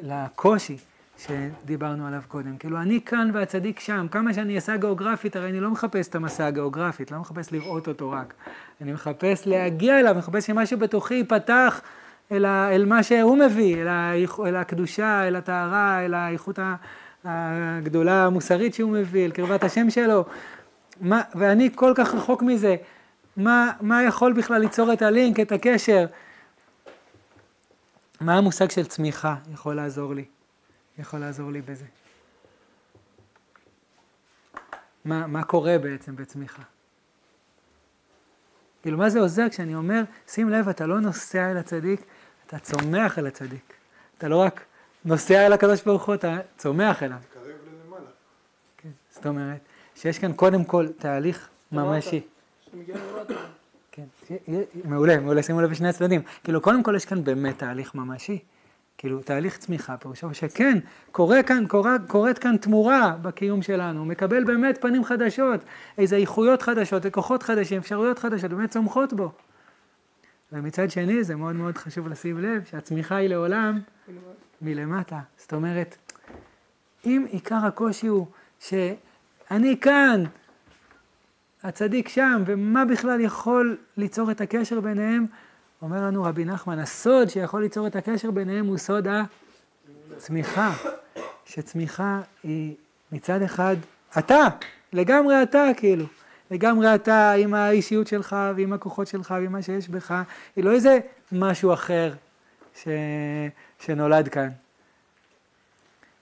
לקושי שדיברנו עליו קודם. כאילו, אני כאן והצדיק שם, כמה שאני אסע גיאוגרפית, הרי אני לא מחפש את המסע הגיאוגרפית, לא מחפש לראות אותו רק. אני מחפש להגיע אליו, מחפש שמשהו בתוכי ייפתח אל, ה- אל מה שהוא מביא, אל, האיכ- אל הקדושה, אל הטהרה, אל האיכות ה- הגדולה המוסרית שהוא מביא, אל קרבת השם שלו. מה, ואני כל כך רחוק מזה, מה, מה יכול בכלל ליצור את הלינק, את הקשר? מה המושג של צמיחה יכול לעזור לי? יכול לעזור לי בזה. מה, מה קורה בעצם בצמיחה? כאילו, מה זה עוזר כשאני אומר, שים לב, אתה לא נוסע אל הצדיק, אתה צומח אל הצדיק. אתה לא רק נוסע אל הקדוש ברוך הוא, אתה צומח אליו. קרב ללמעלה. כן, זאת אומרת, שיש כאן קודם כל תהליך ממשי. כן, מעולה, מעולה, שימו לב לשני הצדדים. כאילו, קודם כל יש כאן באמת תהליך ממשי. כאילו, תהליך צמיחה, פירושו שכן, קורה כאן, קורה, קורית כאן תמורה בקיום שלנו, מקבל באמת פנים חדשות, איזה איכויות חדשות, כוחות חדשים, אפשרויות חדשות, באמת צומחות בו. ומצד שני, זה מאוד מאוד חשוב לשים לב שהצמיחה היא לעולם מלמטה. זאת אומרת, אם עיקר הקושי הוא שאני כאן, הצדיק שם, ומה בכלל יכול ליצור את הקשר ביניהם? אומר לנו רבי נחמן, הסוד שיכול ליצור את הקשר ביניהם הוא סוד הצמיחה. שצמיחה היא מצד אחד אתה, לגמרי אתה כאילו. לגמרי אתה עם האישיות שלך ועם הכוחות שלך ועם מה שיש בך, היא לא איזה משהו אחר ש... שנולד כאן.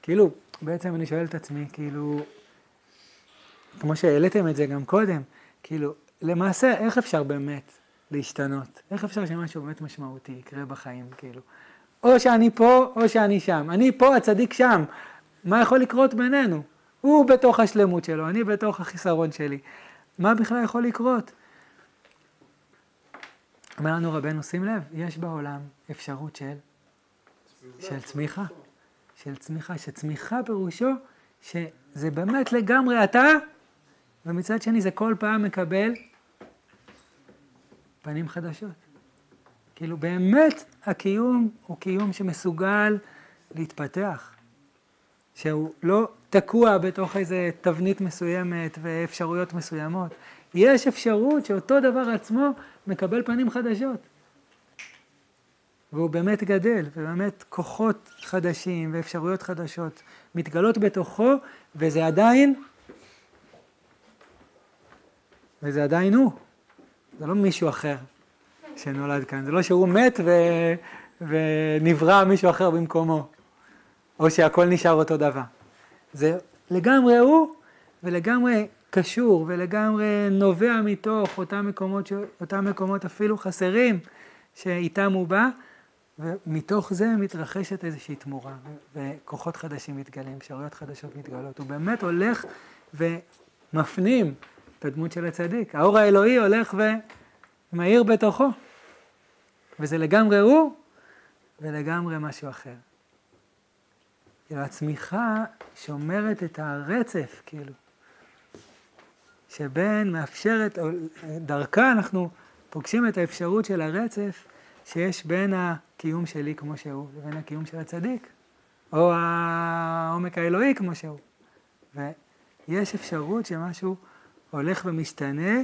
כאילו, בעצם אני שואל את עצמי, כאילו, כמו שהעליתם את זה גם קודם, כאילו, למעשה, איך אפשר באמת להשתנות? איך אפשר שמשהו באמת משמעותי יקרה בחיים, כאילו? או שאני פה, או שאני שם. אני פה, הצדיק שם. מה יכול לקרות בינינו? הוא בתוך השלמות שלו, אני בתוך החיסרון שלי. מה בכלל יכול לקרות? אומר לנו רבנו, שים לב, יש בעולם אפשרות של, של צמיחה. של צמיחה, שצמיחה פירושו שזה באמת לגמרי אתה, ומצד שני זה כל פעם מקבל פנים חדשות. כאילו באמת הקיום הוא קיום שמסוגל להתפתח, שהוא לא תקוע בתוך איזה תבנית מסוימת ואפשרויות מסוימות. יש אפשרות שאותו דבר עצמו מקבל פנים חדשות. והוא באמת גדל, ובאמת כוחות חדשים ואפשרויות חדשות מתגלות בתוכו, וזה עדיין, וזה עדיין הוא. זה לא מישהו אחר שנולד כאן, זה לא שהוא מת ו... ונברא מישהו אחר במקומו, או שהכל נשאר אותו דבר. זה לגמרי הוא, ולגמרי קשור, ולגמרי נובע מתוך אותם מקומות, ש... אותם מקומות אפילו חסרים שאיתם הוא בא, ומתוך זה מתרחשת איזושהי תמורה, וכוחות חדשים מתגלים, אפשרויות חדשות מתגלות. הוא באמת הולך ומפנים את הדמות של הצדיק. האור האלוהי הולך ומאיר בתוכו. וזה לגמרי הוא, ולגמרי משהו אחר. כאילו, הצמיחה שומרת את הרצף, כאילו, שבין מאפשרת, דרכה אנחנו פוגשים את האפשרות של הרצף שיש בין הקיום שלי כמו שהוא לבין הקיום של הצדיק, או העומק האלוהי כמו שהוא. ויש אפשרות שמשהו הולך ומשתנה,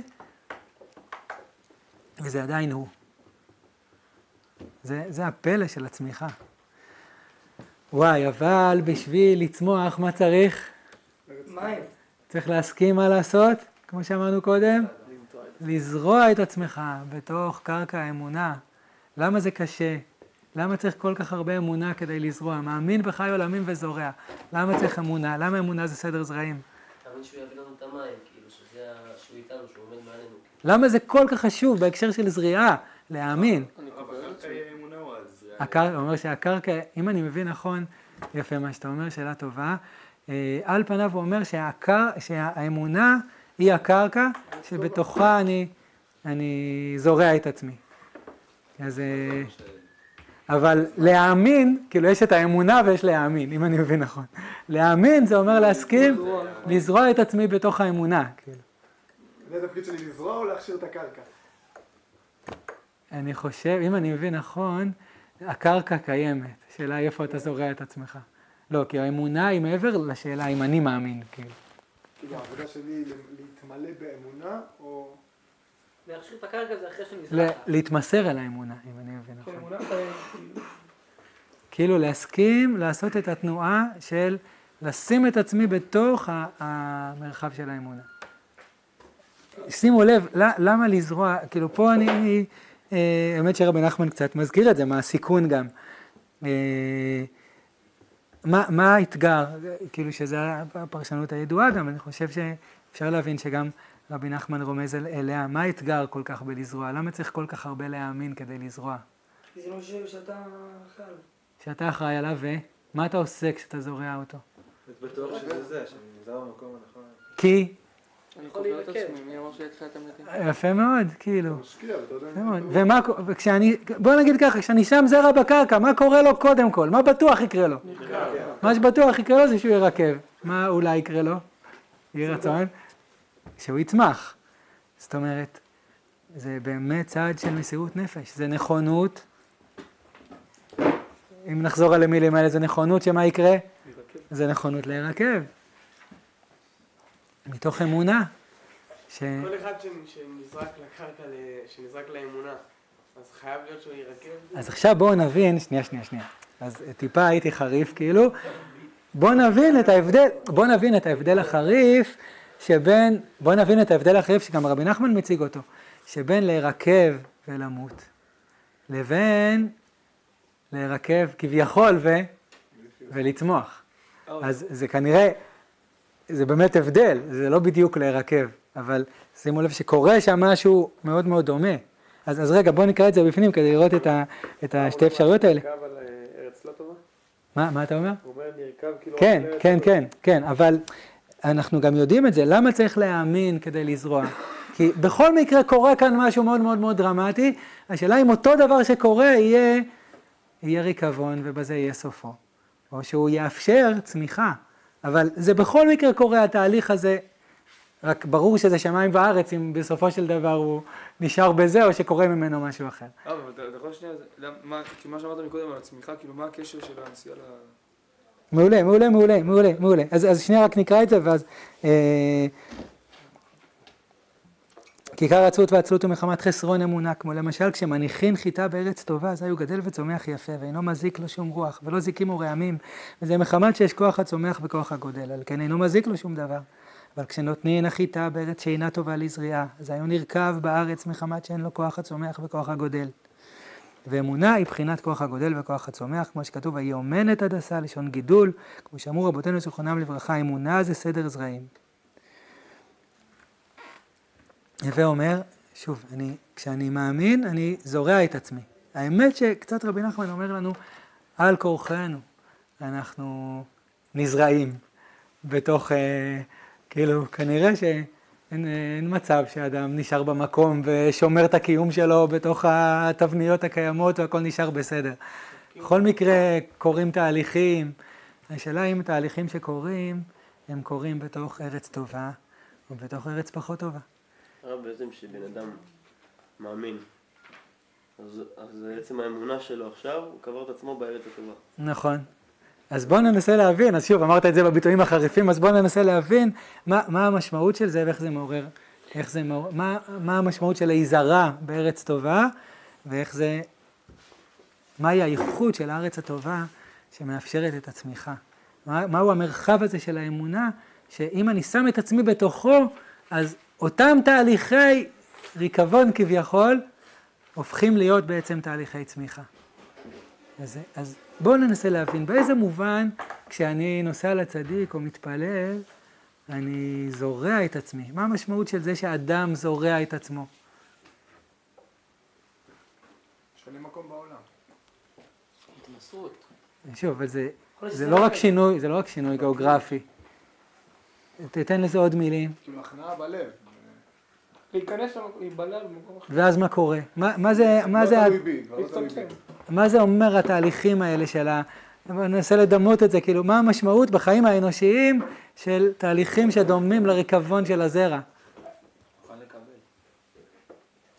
וזה עדיין הוא. זה, זה הפלא של הצמיחה. וואי, אבל בשביל לצמוח, מה צריך? מים. צריך להסכים מה לעשות, כמו שאמרנו קודם? לזרוע את עצמך בתוך קרקע האמונה. למה זה קשה? למה צריך כל כך הרבה אמונה כדי לזרוע? מאמין בחי עולמים וזורע. למה צריך אמונה? למה אמונה זה סדר זרעים? תאמין שהוא יביא לנו את המים, ה- שהוא איתנו, שהוא עומד מעלינו. למה זה כל כך חשוב בהקשר של זריעה? להאמין. הקרקע, הוא אומר שהקרקע, אם אני מבין נכון, יפה מה שאתה אומר, שאלה טובה. אה, על פניו הוא אומר שהקר, שהאמונה היא הקרקע שבתוכה אני, אני זורע את עצמי. אז... אה, אבל להאמין, כאילו יש את האמונה ויש להאמין, אם אני מבין נכון. להאמין זה אומר להסכים, לזרוע את עצמי בתוך האמונה. כאילו. זה התפקיד שלי לזרוע או להכשיר את הקרקע? אני חושב, אם אני מבין נכון, הקרקע קיימת, השאלה היא איפה אתה זורע את עצמך. לא, כי האמונה היא מעבר לשאלה אם אני מאמין, כאילו. כאילו העבודה שלי להתמלא באמונה, או... להכשיר את הקרקע זה אחרי שנזרע. להתמסר אל האמונה, אם אני מבין נכון. אמונה, כאילו, כאילו להסכים לעשות את התנועה של לשים את עצמי בתוך המרחב של האמונה. שימו לב, ל- למה לזרוע, כאילו פה אני, אה, האמת שרבי נחמן קצת מזכיר את זה, מהסיכון גם. אה, מה, מה האתגר, כאילו שזה הפרשנות הידועה גם, אני חושב שאפשר להבין שגם רבי נחמן רומז אל- אליה, מה האתגר כל כך בלזרוע? למה צריך כל כך הרבה להאמין כדי לזרוע? כי זה משהו שאתה חייב. שאתה אחראי עליו, ומה אתה עושה כשאתה זורע אותו? בטוח שזה זה, שאני נמצא במקום הנכון. כי, אני יכול את. עצמי, מי אמר שיתחילת המתים? יפה מאוד, כאילו. משקיע, ואתה יודע... ומה, וכשאני, בוא נגיד ככה, כשאני שם זרע בקרקע, מה קורה לו קודם כל? מה בטוח יקרה לו? מה שבטוח יקרה לו זה שהוא ירקב. מה אולי יקרה לו? יהי רצון? שהוא יצמח. זאת אומרת, זה באמת צעד של מסירות נפש, זה נכונות. אם נחזור על המילים האלה, זה נכונות שמה יקרה? זה נכונות להירקב. מתוך אמונה. ש... כל אחד שנ- שנזרק לקרקע, שנזרק לאמונה, אז חייב להיות שהוא יירקב? אז עכשיו בואו נבין, שנייה, שנייה, שנייה. אז טיפה הייתי חריף כאילו. בואו נבין את ההבדל, בואו נבין את ההבדל החריף שבין, בואו נבין את ההבדל החריף שגם רבי נחמן מציג אותו, שבין להירקב ולמות, לבין להירקב כביכול ו... ולצמוח. אז זה כנראה, זה באמת הבדל, זה לא בדיוק להירקב, אבל שימו לב שקורה שם משהו מאוד מאוד דומה. אז, אז רגע, בואו נקרא את זה בפנים כדי לראות את, ה, את השתי אפשרויות האלה. אה, לא? מה, מה אתה אומר? הוא אומר נרכב כאילו... כן, כן. כן, כן, אבל אנחנו גם יודעים את זה, למה צריך להאמין כדי לזרוע? כי בכל מקרה קורה כאן משהו מאוד מאוד מאוד דרמטי, השאלה אם אותו דבר שקורה יהיה, יהיה ריקבון ובזה יהיה סופו, או שהוא יאפשר צמיחה, אבל זה בכל מקרה קורה התהליך הזה, רק ברור שזה שמיים וארץ אם בסופו של דבר הוא נשאר בזה או שקורה ממנו משהו אחר. אה, אבל אתה יכול שנייה, כאילו מה שאמרת מקודם על הצמיחה, כאילו מה הקשר של הנסיעה ל... מעולה, מעולה, מעולה, מעולה, מעולה. אז, אז שנייה רק נקרא את זה ואז... אה, כיכר עצות ועצלות ומחמת חסרון אמונה, כמו למשל כשמניחין חיטה בארץ טובה, אזי הוא גדל וצומח יפה, ואינו מזיק לו שום רוח, ולא זיקים ורעמים, וזה מחמת שיש כוח הצומח וכוח הגודל, על כן אינו מזיק לו שום דבר. אבל כשנותנין החיטה בארץ שאינה טובה לזריעה, אזי הוא נרקב בארץ מחמת שאין לו כוח הצומח וכוח הגודל. ואמונה היא בחינת כוח הגודל וכוח הצומח, כמו שכתוב, ויהי אומנת הדסה, לשון גידול, כמו שאמרו רבותינו זיכרונם לברכה, אמונה זה סדר זרעים. הווה אומר, שוב, אני, כשאני מאמין, אני זורע את עצמי. האמת שקצת רבי נחמן אומר לנו, על כורחנו, אנחנו נזרעים בתוך, אה, כאילו, כנראה שאין אה, אין מצב שאדם נשאר במקום ושומר את הקיום שלו בתוך התבניות הקיימות והכל נשאר בסדר. בכל מקרה קורים תהליכים, השאלה אם תהליכים שקורים, הם קורים בתוך ארץ טובה, ובתוך ארץ פחות טובה. הרב בעצם שבן אדם מאמין, אז, אז עצם האמונה שלו עכשיו, הוא קבר את עצמו בארץ הטובה. נכון. אז בואו ננסה להבין, אז שוב, אמרת את זה בביטויים החריפים, אז בואו ננסה להבין מה, מה המשמעות של זה ואיך זה מעורר, איך זה מעורר, מה, מה המשמעות של להיזרע בארץ טובה, ואיך זה, מהי הייחוד של הארץ הטובה שמאפשרת את הצמיחה. מה, מהו המרחב הזה של האמונה, שאם אני שם את עצמי בתוכו, אז אותם תהליכי ריקבון כביכול, הופכים להיות בעצם תהליכי צמיחה. אז, אז בואו ננסה להבין באיזה מובן כשאני נוסע לצדיק או מתפלל, אני זורע את עצמי. מה המשמעות של זה שאדם זורע את עצמו? שאין לי מקום בעולם. התמסרות. שוב, אבל זה, זה לא רק. שינוי, זה לא רק שינוי גיאוגרפי. תתן לזה עוד מילים. כאילו הכנעה בלב. להיכנס למקום, להיבלע במקום אחר. ואז מה קורה? מה, מה זה, מה זה, לא לא. מה זה אומר התהליכים האלה של ה... בוא ננסה לדמות את זה, כאילו, מה המשמעות בחיים האנושיים של תהליכים שדומים לריקבון של הזרע?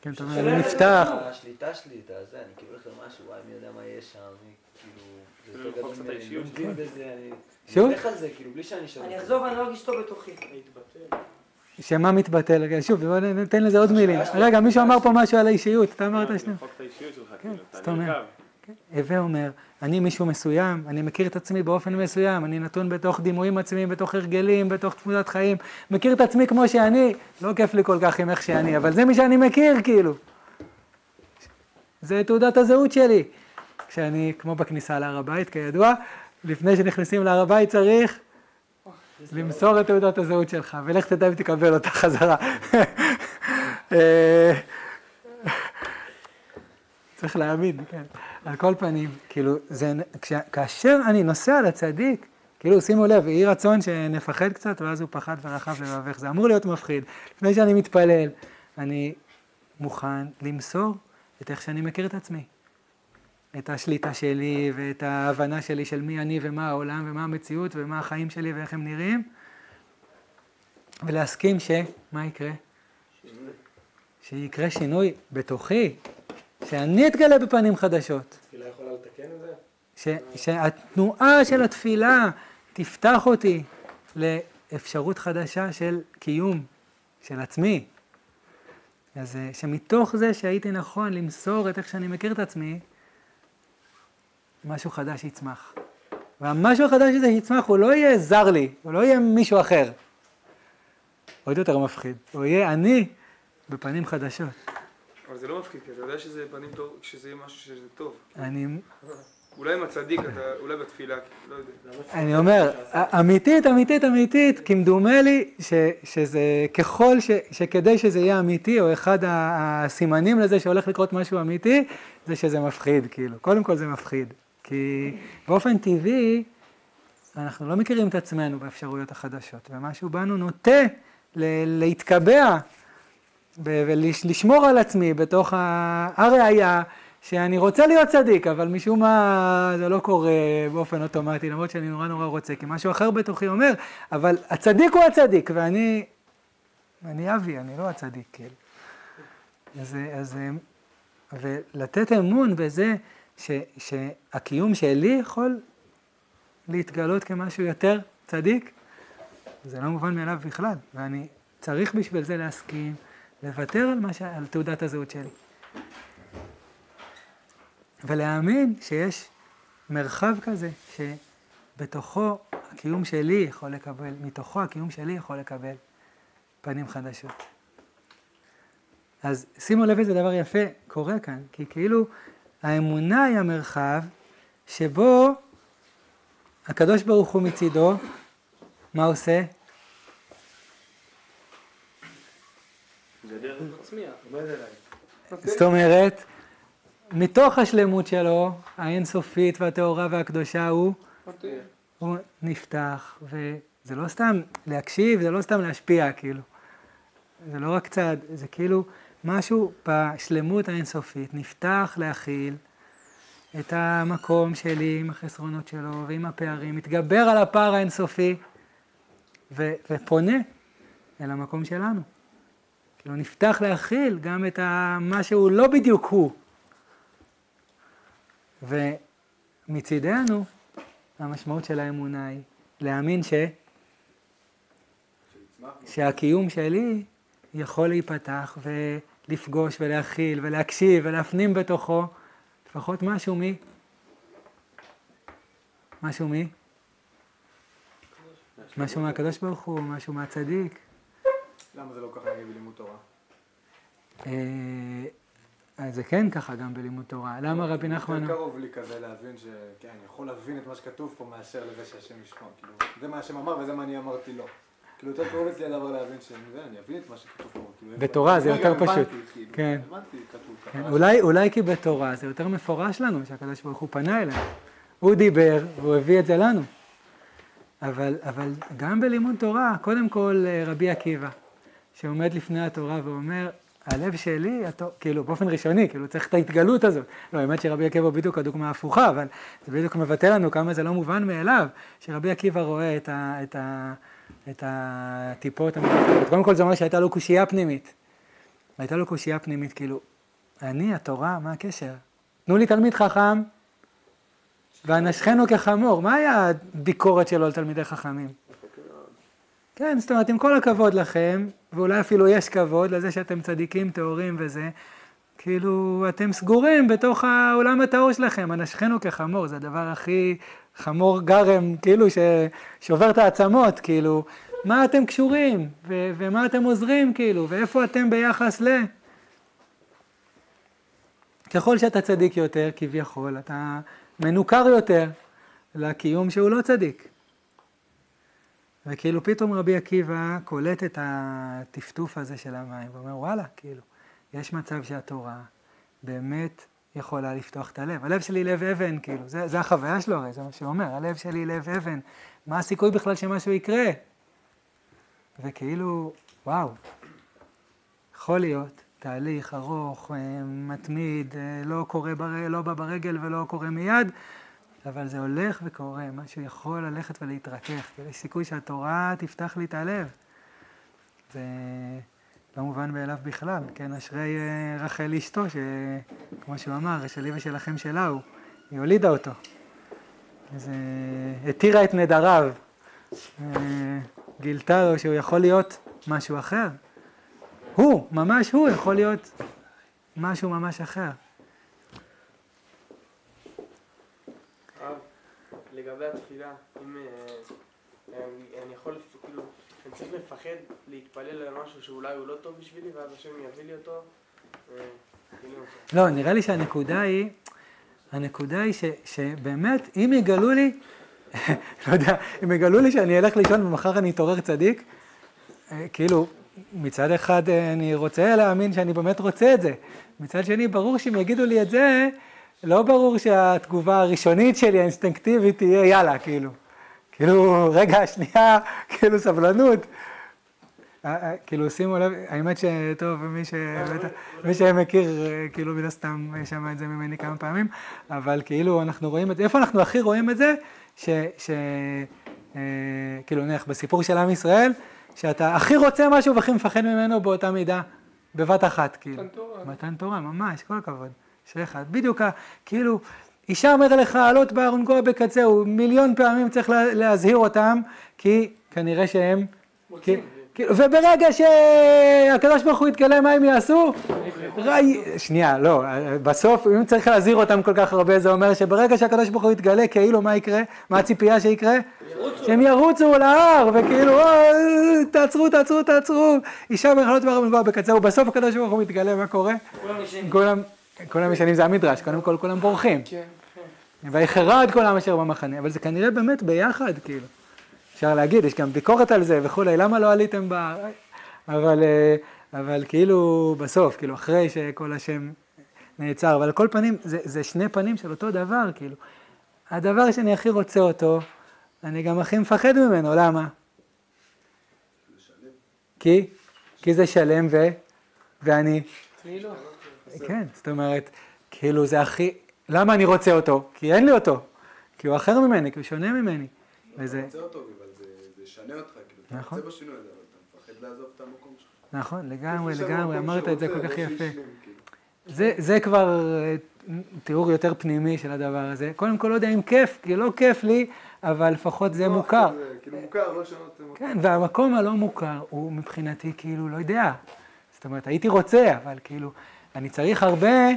כן, אתה אומר, אני נפתח. השליטה שלי, את הזה, אני כאילו הולך למשהו, וואי, מי יודע מה יש שם, אני כאילו... זה זה יותר למחוק גדול ממני, האישיות אני לא מבין בזה, אני... שוב? אני הולך על זה, כאילו, בלי שאני שואל. אני אחזור ואני לא ארגיש טוב בתוכי. שמה מתבטל? רגע, שוב, בוא ניתן לזה עוד מילים. רגע, מישהו אמר פה משהו על האישיות, אתה אמרת שנייה. למחוק את האישיות שלך, כאילו, זאת אתה. נרקב. הווה אומר, אני מישהו מסוים, אני מכיר את עצמי באופן מסוים, אני נתון בתוך דימויים עצמיים, בתוך הרגלים, בתוך תמונת חיים, מכיר את עצמי כמו שאני, לא כיף לי כל כך עם איך שאני, אבל זה מי שאני מכיר, כאילו. זה תעודת הזהות שלי. כשאני, כמו בכניסה להר הבית, כידוע, לפני שנכנסים להר הבית צריך למסור את תעודת הזהות שלך, ולך תדע אם תקבל אותה חזרה. אה, צריך להאמין, כן. על כל פנים, כאילו, זה, כש, כאשר אני נוסע לצדיק, כאילו, שימו לב, יהי רצון שנפחד קצת, ואז הוא פחד ורחב לבבך. זה אמור להיות מפחיד. לפני שאני מתפלל, אני מוכן למסור את איך שאני מכיר את עצמי. את השליטה שלי, ואת ההבנה שלי של מי אני ומה העולם, ומה המציאות, ומה החיים שלי ואיך הם נראים, ולהסכים ש... מה יקרה? שיקרה שינוי בתוכי, שאני אתגלה בפנים חדשות. תפילה יכולה לתקן את זה? ש, שהתנועה של התפילה תפתח אותי לאפשרות חדשה של קיום, של עצמי. אז אה, שמתוך זה שהייתי נכון למסור את איך שאני מכיר את עצמי, משהו חדש יצמח. והמשהו החדש הזה שיצמח הוא לא יהיה זר לי, הוא לא יהיה מישהו אחר. עוד יותר מפחיד, הוא יהיה אני בפנים חדשות. אבל זה לא מפחיד, כי אתה יודע שזה פנים טוב, שזה יהיה משהו שזה טוב. אני אולי עם הצדיק, אתה, אולי בתפילה, לא יודע. אני אומר, אמיתית, אמיתית, אמיתית, כמדומה לי ש, שזה ככל ש, שכדי שזה יהיה אמיתי, או אחד הסימנים לזה שהולך לקרות משהו אמיתי, זה שזה מפחיד, כאילו. קודם כל זה מפחיד. כי באופן טבעי, אנחנו לא מכירים את עצמנו באפשרויות החדשות, ומשהו בנו נוטה ל- להתקבע ולשמור על עצמי בתוך הראייה שאני רוצה להיות צדיק, אבל משום מה זה לא קורה באופן אוטומטי, למרות שאני נורא נורא רוצה, כי משהו אחר בתוכי אומר, אבל הצדיק הוא הצדיק, ואני, אני אבי, אני לא הצדיק, כאילו. אז, אז, ולתת אמון בזה ש, שהקיום שלי יכול להתגלות כמשהו יותר צדיק, זה לא מובן מאליו בכלל, ואני צריך בשביל זה להסכים, לוותר על, ש... על תעודת הזהות שלי. ולהאמין שיש מרחב כזה שבתוכו הקיום שלי יכול לקבל, מתוכו הקיום שלי יכול לקבל פנים חדשות. אז שימו לב איזה דבר יפה קורה כאן, כי כאילו האמונה היא המרחב שבו הקדוש ברוך הוא מצידו, מה עושה? עומד אליי. זאת אומרת, מתוך השלמות שלו, האינסופית והטהורה והקדושה הוא, הוא נפתח, וזה לא סתם להקשיב, זה לא סתם להשפיע, כאילו. זה לא רק צעד, זה כאילו משהו בשלמות האינסופית, נפתח להכיל את המקום שלי עם החסרונות שלו ועם הפערים, מתגבר על הפער האינסופי ו- ופונה אל המקום שלנו. כאילו נפתח להכיל גם את ה... מה שהוא לא בדיוק הוא. ומצידנו, המשמעות של האמונה היא להאמין ש... שהקיום שלי יכול להיפתח ולפגוש ולהכיל ולהקשיב ולהפנים בתוכו לפחות משהו מ... משהו מי? משהו מהקדוש ברוך הוא, משהו מהצדיק. למה זה לא ככה נגיד בלימוד תורה? אה, אז זה כן ככה גם בלימוד תורה. למה רבי נחמן... יותר קרוב לי כזה להבין ש... כן, אני יכול להבין את מה שכתוב פה מאשר לזה שהשם ישמע. כאילו, זה מה השם אמר וזה מה אני אמרתי לו. כאילו, יותר קרוב אצלי הדבר להבין שאני אבין את מה שכתוב פה. כאילו, בתורה זה יותר הבנתי, פשוט. כאילו, כן. כן, אולי, כי בתורה זה יותר מפורש לנו שהקדוש ברוך הוא פנה אלינו. הוא דיבר והוא הביא את זה לנו. אבל, אבל גם בלימוד תורה, קודם כל אה, רבי עקיבא, שעומד לפני התורה ואומר, הלב שלי, כאילו באופן ראשוני, כאילו צריך את ההתגלות הזאת. לא, האמת שרבי עקיבא הוא בדיוק הדוגמה ההפוכה, אבל זה בדיוק מבטא לנו כמה זה לא מובן מאליו, שרבי עקיבא רואה את, ה, את, ה, את הטיפות המתפקדות. קודם כל זה אומר שהייתה לו קושייה פנימית. הייתה לו קושייה פנימית, כאילו, אני, התורה, מה הקשר? תנו לי תלמיד חכם, ואנשכנו כחמור. מה היה הביקורת שלו על תלמידי חכמים? כן, זאת אומרת, עם כל הכבוד לכם, ואולי אפילו יש כבוד לזה שאתם צדיקים, טהורים וזה, כאילו, אתם סגורים בתוך העולם הטהור שלכם, אנשכנו כחמור, זה הדבר הכי חמור גרם, כאילו, ששובר את העצמות, כאילו, מה אתם קשורים, ו- ומה אתם עוזרים, כאילו, ואיפה אתם ביחס ל... ככל שאתה צדיק יותר, כביכול, אתה מנוכר יותר לקיום שהוא לא צדיק. וכאילו פתאום רבי עקיבא קולט את הטפטוף הזה של המים, ואומר וואלה, כאילו, יש מצב שהתורה באמת יכולה לפתוח את הלב. הלב שלי לב אבן, כאילו, זה, זה החוויה שלו הרי, זה מה שהוא אומר, הלב שלי לב אבן, מה הסיכוי בכלל שמשהו יקרה? וכאילו, וואו, יכול להיות תהליך ארוך, אה, מתמיד, אה, לא קורה, בר... לא בא ברגל ולא קורה מיד, אבל זה הולך וקורה, משהו יכול ללכת ולהתרכך, יש סיכוי שהתורה תפתח לי את הלב. זה לא מובן מאליו בכלל, כן, אשרי אה, רחל אשתו, שכמו שהוא אמר, שלי ושלכם שלה הוא, היא הולידה אותו. אז אה, התירה את נדריו, אה, גילתה לו שהוא יכול להיות משהו אחר. הוא, ממש הוא, יכול להיות משהו ממש אחר. לגבי התפילה, אם אני- יכול, אני צריך לפחד להתפלל על משהו שאולי הוא לא טוב בשבילי, ואז השם יביא לי אותו, אה, לא, נראה לי שהנקודה היא, הנקודה היא ש, שבאמת, אם יגלו לי, [laughs] לא יודע, אם יגלו לי שאני אלך לישון ומחר אני אתעורר צדיק, אה, כאילו, מצד אחד אה, אני רוצה להאמין שאני באמת רוצה את זה, מצד שני, ברור שאם יגידו לי את זה, לא ברור שהתגובה הראשונית שלי, האינסטינקטיבית, תהיה יאללה, כאילו. כאילו, רגע, שנייה, כאילו סבלנות. אה, אה, כאילו שימו לב, האמת שטוב, מי, ש... מי שמכיר, כאילו מן הסתם שמע את זה ממני כמה פעמים, אבל כאילו אנחנו רואים את זה, איפה אנחנו הכי רואים את זה? ש... ש... אה, כאילו נניח בסיפור של עם ישראל, שאתה הכי רוצה משהו והכי מפחד ממנו באותה מידה, בבת אחת, כאילו. מתן תורה. מתן תורה, ממש, כל הכבוד. אשריך, בדיוק, כאילו, אישה אומר לך, עלות בהר ונגוע בקצהו, מיליון פעמים צריך לה- להזהיר אותם, כי כנראה שהם... כי, וברגע שהקדוש ברוך הוא יתגלה, מה הם יעשו? ראי, שנייה, לא, בסוף, אם צריך להזהיר אותם כל כך הרבה, זה אומר שברגע שהקדוש ברוך הוא יתגלה, כאילו, מה יקרה? מה הציפייה שיקרה? שהם ירוצו להר, וכאילו, "אוי, תעצרו, תעצרו, תעצרו. אישה מחלות בהר ונגוע בקצהו, בסוף הקדוש ברוך הוא מתגלה, מה קורה? כולם, כולם ישנים זה המדרש, קודם כל כולם בורחים. כן, כן. ויחרד כל העם אשר במחנה, אבל זה כנראה באמת ביחד, כאילו. אפשר להגיד, יש גם ביקורת על זה וכולי, למה לא עליתם בהר? אבל, אה, אבל כאילו בסוף, כאילו אחרי שכל השם נעצר, אבל על כל פנים, זה, זה שני פנים של אותו דבר, כאילו. הדבר שאני הכי רוצה אותו, אני גם הכי מפחד ממנו, למה? כי? כי זה שלם ו... ואני... תני לו. כן, זאת אומרת, כאילו זה הכי... למה אני רוצה אותו? כי אין לי אותו. כי הוא אחר ממני, כי הוא שונה ממני. וזה... אתה רוצה אותו, אבל זה זה ישנה אותך, כאילו, אתה נכון. רוצה בשינוי הזה, אבל אתה מפחד לעזוב את המקום שלך. נכון, לגמרי, לגמרי, אמרת את זה כל כך לא יפה. כאילו. זה, כבר אה, תיאור יותר פנימי של הדבר הזה. קודם כל לא יודע אם כיף, כי לא כיף לי, אבל לפחות זה נוח מוכר. כאילו מוכר, לא לשנות כן, והמקום הלא מוכר הוא מבחינתי כאילו, לא יודע. זאת אומרת, הייתי רוצה, אבל כאילו, אני צריך הרבה,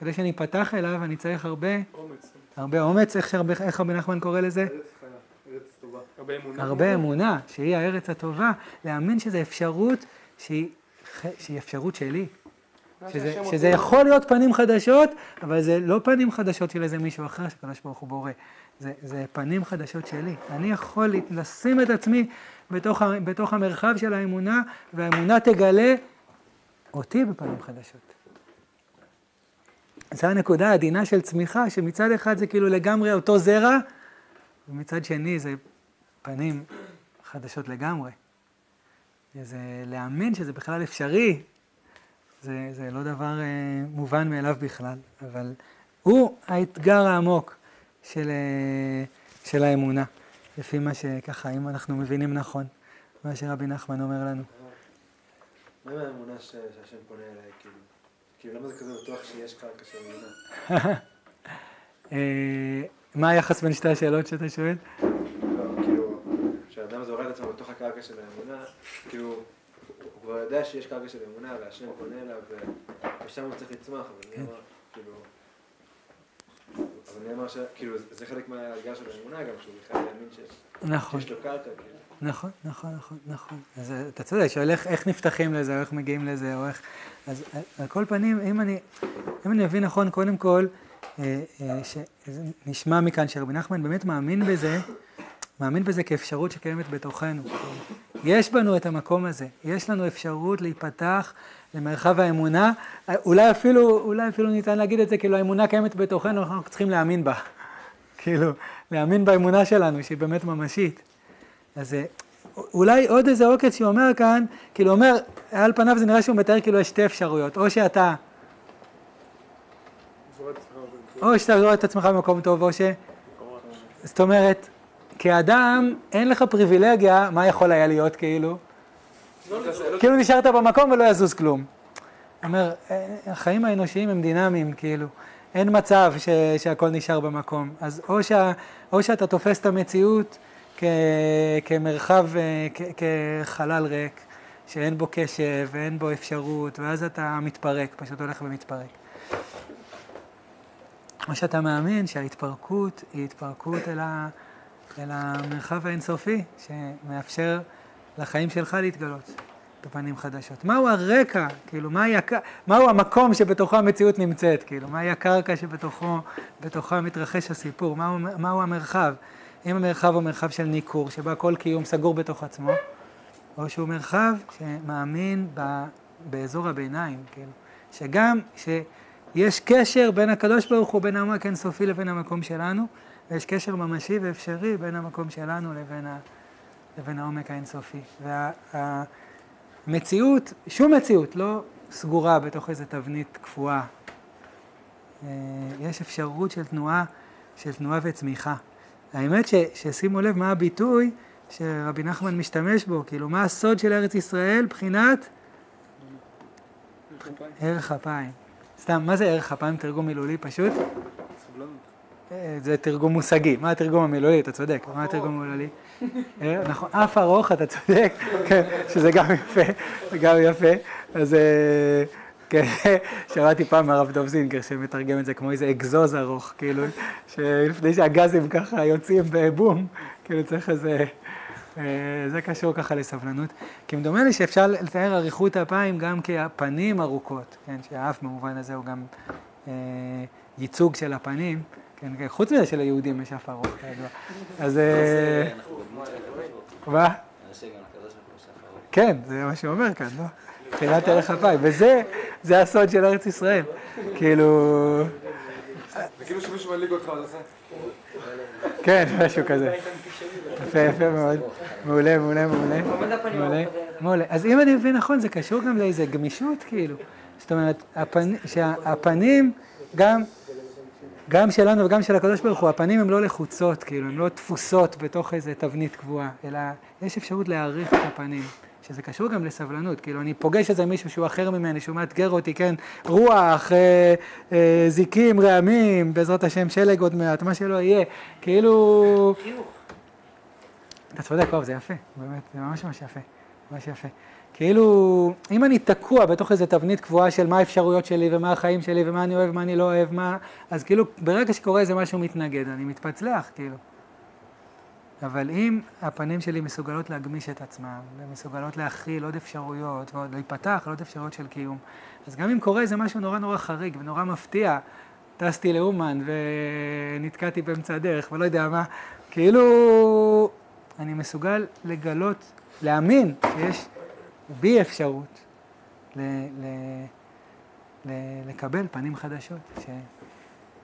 כדי שאני אפתח אליו, אני צריך הרבה, אומץ, הרבה אומץ, איך שהרבה- איך רבי נחמן קורא לזה? ארץ חיה, ארץ טובה. הרבה אמונה. הרבה אמונה, שהיא הארץ הטובה, להאמין שזו אפשרות שהיא, שהיא אפשרות שלי. מה שזה, שזה. יכול להיות פנים חדשות, אבל זה לא פנים חדשות של איזה מישהו אחר שקדוש ברוך הוא בורא. זה, זה פנים חדשות שלי. אני יכול לשים את עצמי בתוך, בתוך המרחב של האמונה, והאמונה תגלה אותי בפנים חדשות. זו הנקודה העדינה של צמיחה, שמצד אחד זה כאילו לגמרי אותו זרע, ומצד שני זה פנים חדשות לגמרי. זה להאמין שזה בכלל אפשרי, זה, זה לא דבר אה, מובן מאליו בכלל, אבל הוא האתגר העמוק של, אה, של האמונה, לפי מה שככה, אם אנחנו מבינים נכון, מה שרבי נחמן אומר לנו. מה עם האמונה שהשם פונה אליי, כאילו? כאילו, למה זה כזה בטוח שיש קרקע של אמונה? [laughs] אה, מה היחס בין שתי השאלות שאתה שואל? לא, כאילו, כשאדם זורק את עצמו בתוך הקרקע של האמונה, כאילו, הוא כבר יודע שיש קרקע של אמונה, והשם פונה אליו, ושם הוא צריך לצמוח, אבל כן. נאמר, כאילו... אבל נאמר ש... כאילו, זה- חלק מהאתגר של האמונה גם, שהוא בכלל יאמין שיש נכון, שיש לו קרקע, כאילו. נכון, נכון, נכון, נכון. אז אה, אתה צודק, שואל איך, איך נפתחים לזה, או איך מגיעים לזה, או איך... אז על, על כל פנים, אם אני, אם אני מבין נכון, קודם כל, אה, אה, שנשמע מכאן שרבי נחמן באמת מאמין בזה, מאמין בזה כאפשרות שקיימת בתוכנו. יש בנו את המקום הזה, יש לנו אפשרות להיפתח למרחב האמונה, אה, אולי אפילו, אולי אפילו ניתן להגיד את זה, כאילו האמונה קיימת בתוכנו, אנחנו צריכים להאמין בה. [laughs] כאילו, להאמין באמונה שלנו, שהיא באמת ממשית. אז אה, אולי עוד איזה עוקץ שהוא אומר כאן, כאילו אומר, על פניו זה נראה שהוא מתאר כאילו יש שתי אפשרויות, או שאתה. או שאתה רואה את עצמך במקום טוב, או ש... זאת אומרת, כאדם אין לך פריבילגיה, מה יכול היה להיות כאילו? כאילו נשארת במקום ולא יזוז כלום. אומר, אה, החיים האנושיים הם דינמיים, כאילו. אין מצב ש, שהכל נשאר במקום. אז או, שה, או שאתה תופס את המציאות כמרחב, אה, כחלל ריק, שאין בו קשב ואין בו אפשרות, ואז אתה מתפרק, פשוט הולך ומתפרק. או שאתה מאמין שההתפרקות היא התפרקות אל, ה, אל המרחב האינסופי, שמאפשר לחיים שלך להתגלות בפנים חדשות. מהו הרקע, כאילו, מהי הק... מהו המקום שבתוכו המציאות נמצאת, כאילו, מהי הקרקע שבתוכו מתרחש הסיפור, מהו, מהו המרחב. אם המרחב הוא מרחב של ניכור, שבה כל קיום סגור בתוך עצמו, או שהוא מרחב שמאמין ב, באזור הביניים, כאילו, שגם, שיש קשר בין הקדוש ברוך הוא, בין העומק אינסופי לבין המקום שלנו, ויש קשר ממשי ואפשרי בין המקום שלנו לבין, ה, לבין העומק האינסופי. והמציאות, שום מציאות לא סגורה בתוך איזו תבנית קפואה. אה, יש אפשרות של תנועה, של תנועה וצמיחה. האמת ש, ששימו לב מה הביטוי שרבי נחמן משתמש בו, כאילו מה הסוד של ארץ ישראל מבחינת ערך אפיים. סתם, מה זה ערך אפיים? תרגום מילולי פשוט? זה תרגום מושגי. מה התרגום המילולי? אתה צודק. מה התרגום המילולי? אה, נכון, אף ארוך, אתה צודק. כן, שזה גם יפה, גם יפה. אז אה, כן, שמעתי פעם מהרב דב זינגר שמתרגם את זה כמו איזה אגזוז ארוך, כאילו, שלפני שהגזים ככה יוצאים בבום, כאילו צריך איזה... אה, זה קשור ככה לסבלנות. כי מדומה לי שאפשר לתאר אריכות אפיים גם כהפנים ארוכות, כן, שהאף במובן הזה הוא גם אה, ייצוג של הפנים, כן, כן, חוץ מזה שליהודים יש אף ארוך, כידוע. אז... אה. מה? כן, זה מה שהוא אומר כאן, לא? מבחינת ערך אפיים, וזה זה הסוד של ארץ ישראל. כאילו, זה כאילו שמישהו מנהיג אותך, אז עושה. כן, משהו כזה. יפה, יפה מאוד. מעולה, מעולה, מעולה. מעולה, מעולה. אז אם אני מבין נכון, זה קשור גם לאיזה גמישות, כאילו. זאת אומרת, הפנ... שהפנים, גם, גם שלנו וגם של הקדוש ברוך הוא, הפנים הן לא לחוצות, כאילו, הן לא תפוסות בתוך איזה תבנית קבועה, אלא יש אפשרות להעריך את הפנים. שזה קשור גם לסבלנות, כאילו אני פוגש איזה מישהו שהוא אחר ממני, שהוא מאתגר אותי, כן, רוח, אה, אה, זיקים, רעמים, בעזרת השם שלג עוד מעט, מה שלא יהיה, כאילו... אתה צודק, אוב, זה יפה, באמת, זה ממש ממש יפה, ממש יפה. כאילו, אם אני תקוע בתוך איזו תבנית קבועה של מה האפשרויות שלי ומה החיים שלי ומה אני אוהב ומה אני לא אוהב, מה... אז כאילו, ברגע שקורה איזה משהו מתנגד, אני מתפצלח, כאילו. אבל אם הפנים שלי מסוגלות להגמיש את עצמם, ומסוגלות להכיל עוד אפשרויות, ועוד להיפתח עוד אפשרויות של קיום, אז גם אם קורה איזה משהו נורא נורא חריג ונורא מפתיע, טסתי לאומן ונתקעתי באמצע הדרך ולא יודע מה, כאילו אני מסוגל לגלות, להאמין שיש בי אפשרות ל, ל, ל, לקבל פנים חדשות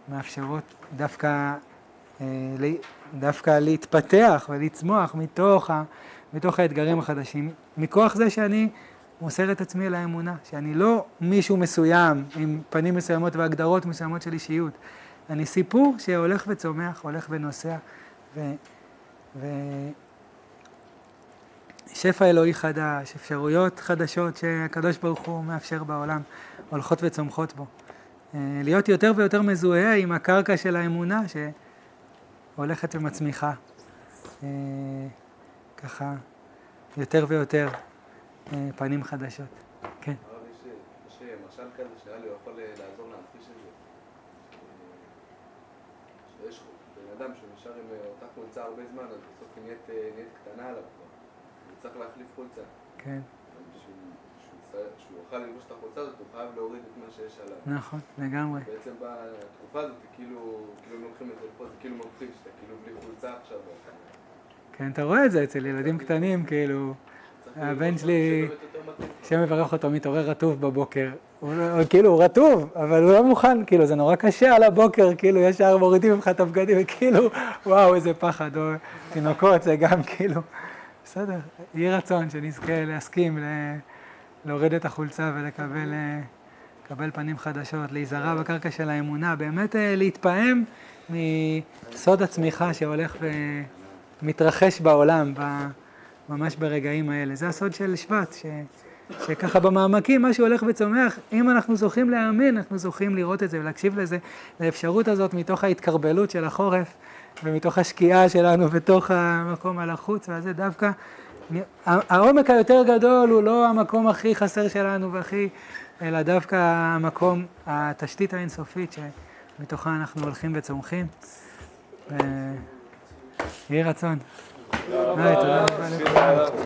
שמאפשרות דווקא, דווקא להתפתח ולצמוח מתוך, ה, מתוך האתגרים החדשים, מכוח זה שאני מוסר את עצמי לאמונה, שאני לא מישהו מסוים עם פנים מסוימות והגדרות מסוימות של אישיות. אני סיפור שהולך וצומח, הולך ונוסע, ו... ו... אלוהי חדש, אפשרויות חדשות שהקדוש ברוך הוא מאפשר בעולם, הולכות וצומחות בו. אה, להיות יותר ויותר מזוהה עם הקרקע של האמונה שהולכת ומצמיחה. אה, ככה, יותר ויותר אה, פנים חדשות. כן. הרב, יש יש משל כזה שנראה לי הוא יכול לעזור להמחיש את זה. שיש בן אדם שנשאר עם אותה חולצה הרבה זמן, אז בסוף היא נהיית קטנה עליו כבר. הוא צריך להחליף חולצה. כן. שהוא- יוכל ללבוש את החולצה הזאת, הוא חייב להוריד את מה שיש עליו. נכון, לגמרי. בעצם בתקופה הזאת, כאילו, כאילו לוקחים את זה פה, זה כאילו מבחיש, אתה כאילו בלי חולצה עכשיו. כן, אתה רואה את זה אצל ילדים קטנים, כאילו, הבן שלי-. השם יברך אותו, מתעורר רטוב בבוקר. הוא, לא- כאילו, הוא רטוב, אבל הוא לא מוכן, כאילו, זה נורא קשה על הבוקר, כאילו, ישר מורידים ממך את הבגדים, וכאילו, וואו, איזה פחד, או תינוקות, זה גם כאילו, בסדר, יהי רצון שנזכה להסכים ל- להוריד את החולצה ולקבל אה, לקבל פנים חדשות, להיזרע בקרקע של האמונה, באמת אה, להתפעם מסוד הצמיחה שהולך ומתרחש בעולם, ממש ברגעים האלה. זה הסוד של שבט, ש... שככה במעמקים משהו הולך וצומח, אם אנחנו זוכים להאמין, אנחנו זוכים לראות את זה ולהקשיב לזה, לאפשרות הזאת מתוך ההתקרבלות של החורף ומתוך השקיעה שלנו בתוך המקום הלחוץ, וזה דווקא, העומק היותר גדול הוא לא המקום הכי חסר שלנו והכי, אלא דווקא המקום, התשתית האינסופית שמתוכה אנחנו הולכים וצומחים. ו- יהי רצון. תודה רבה לכולם.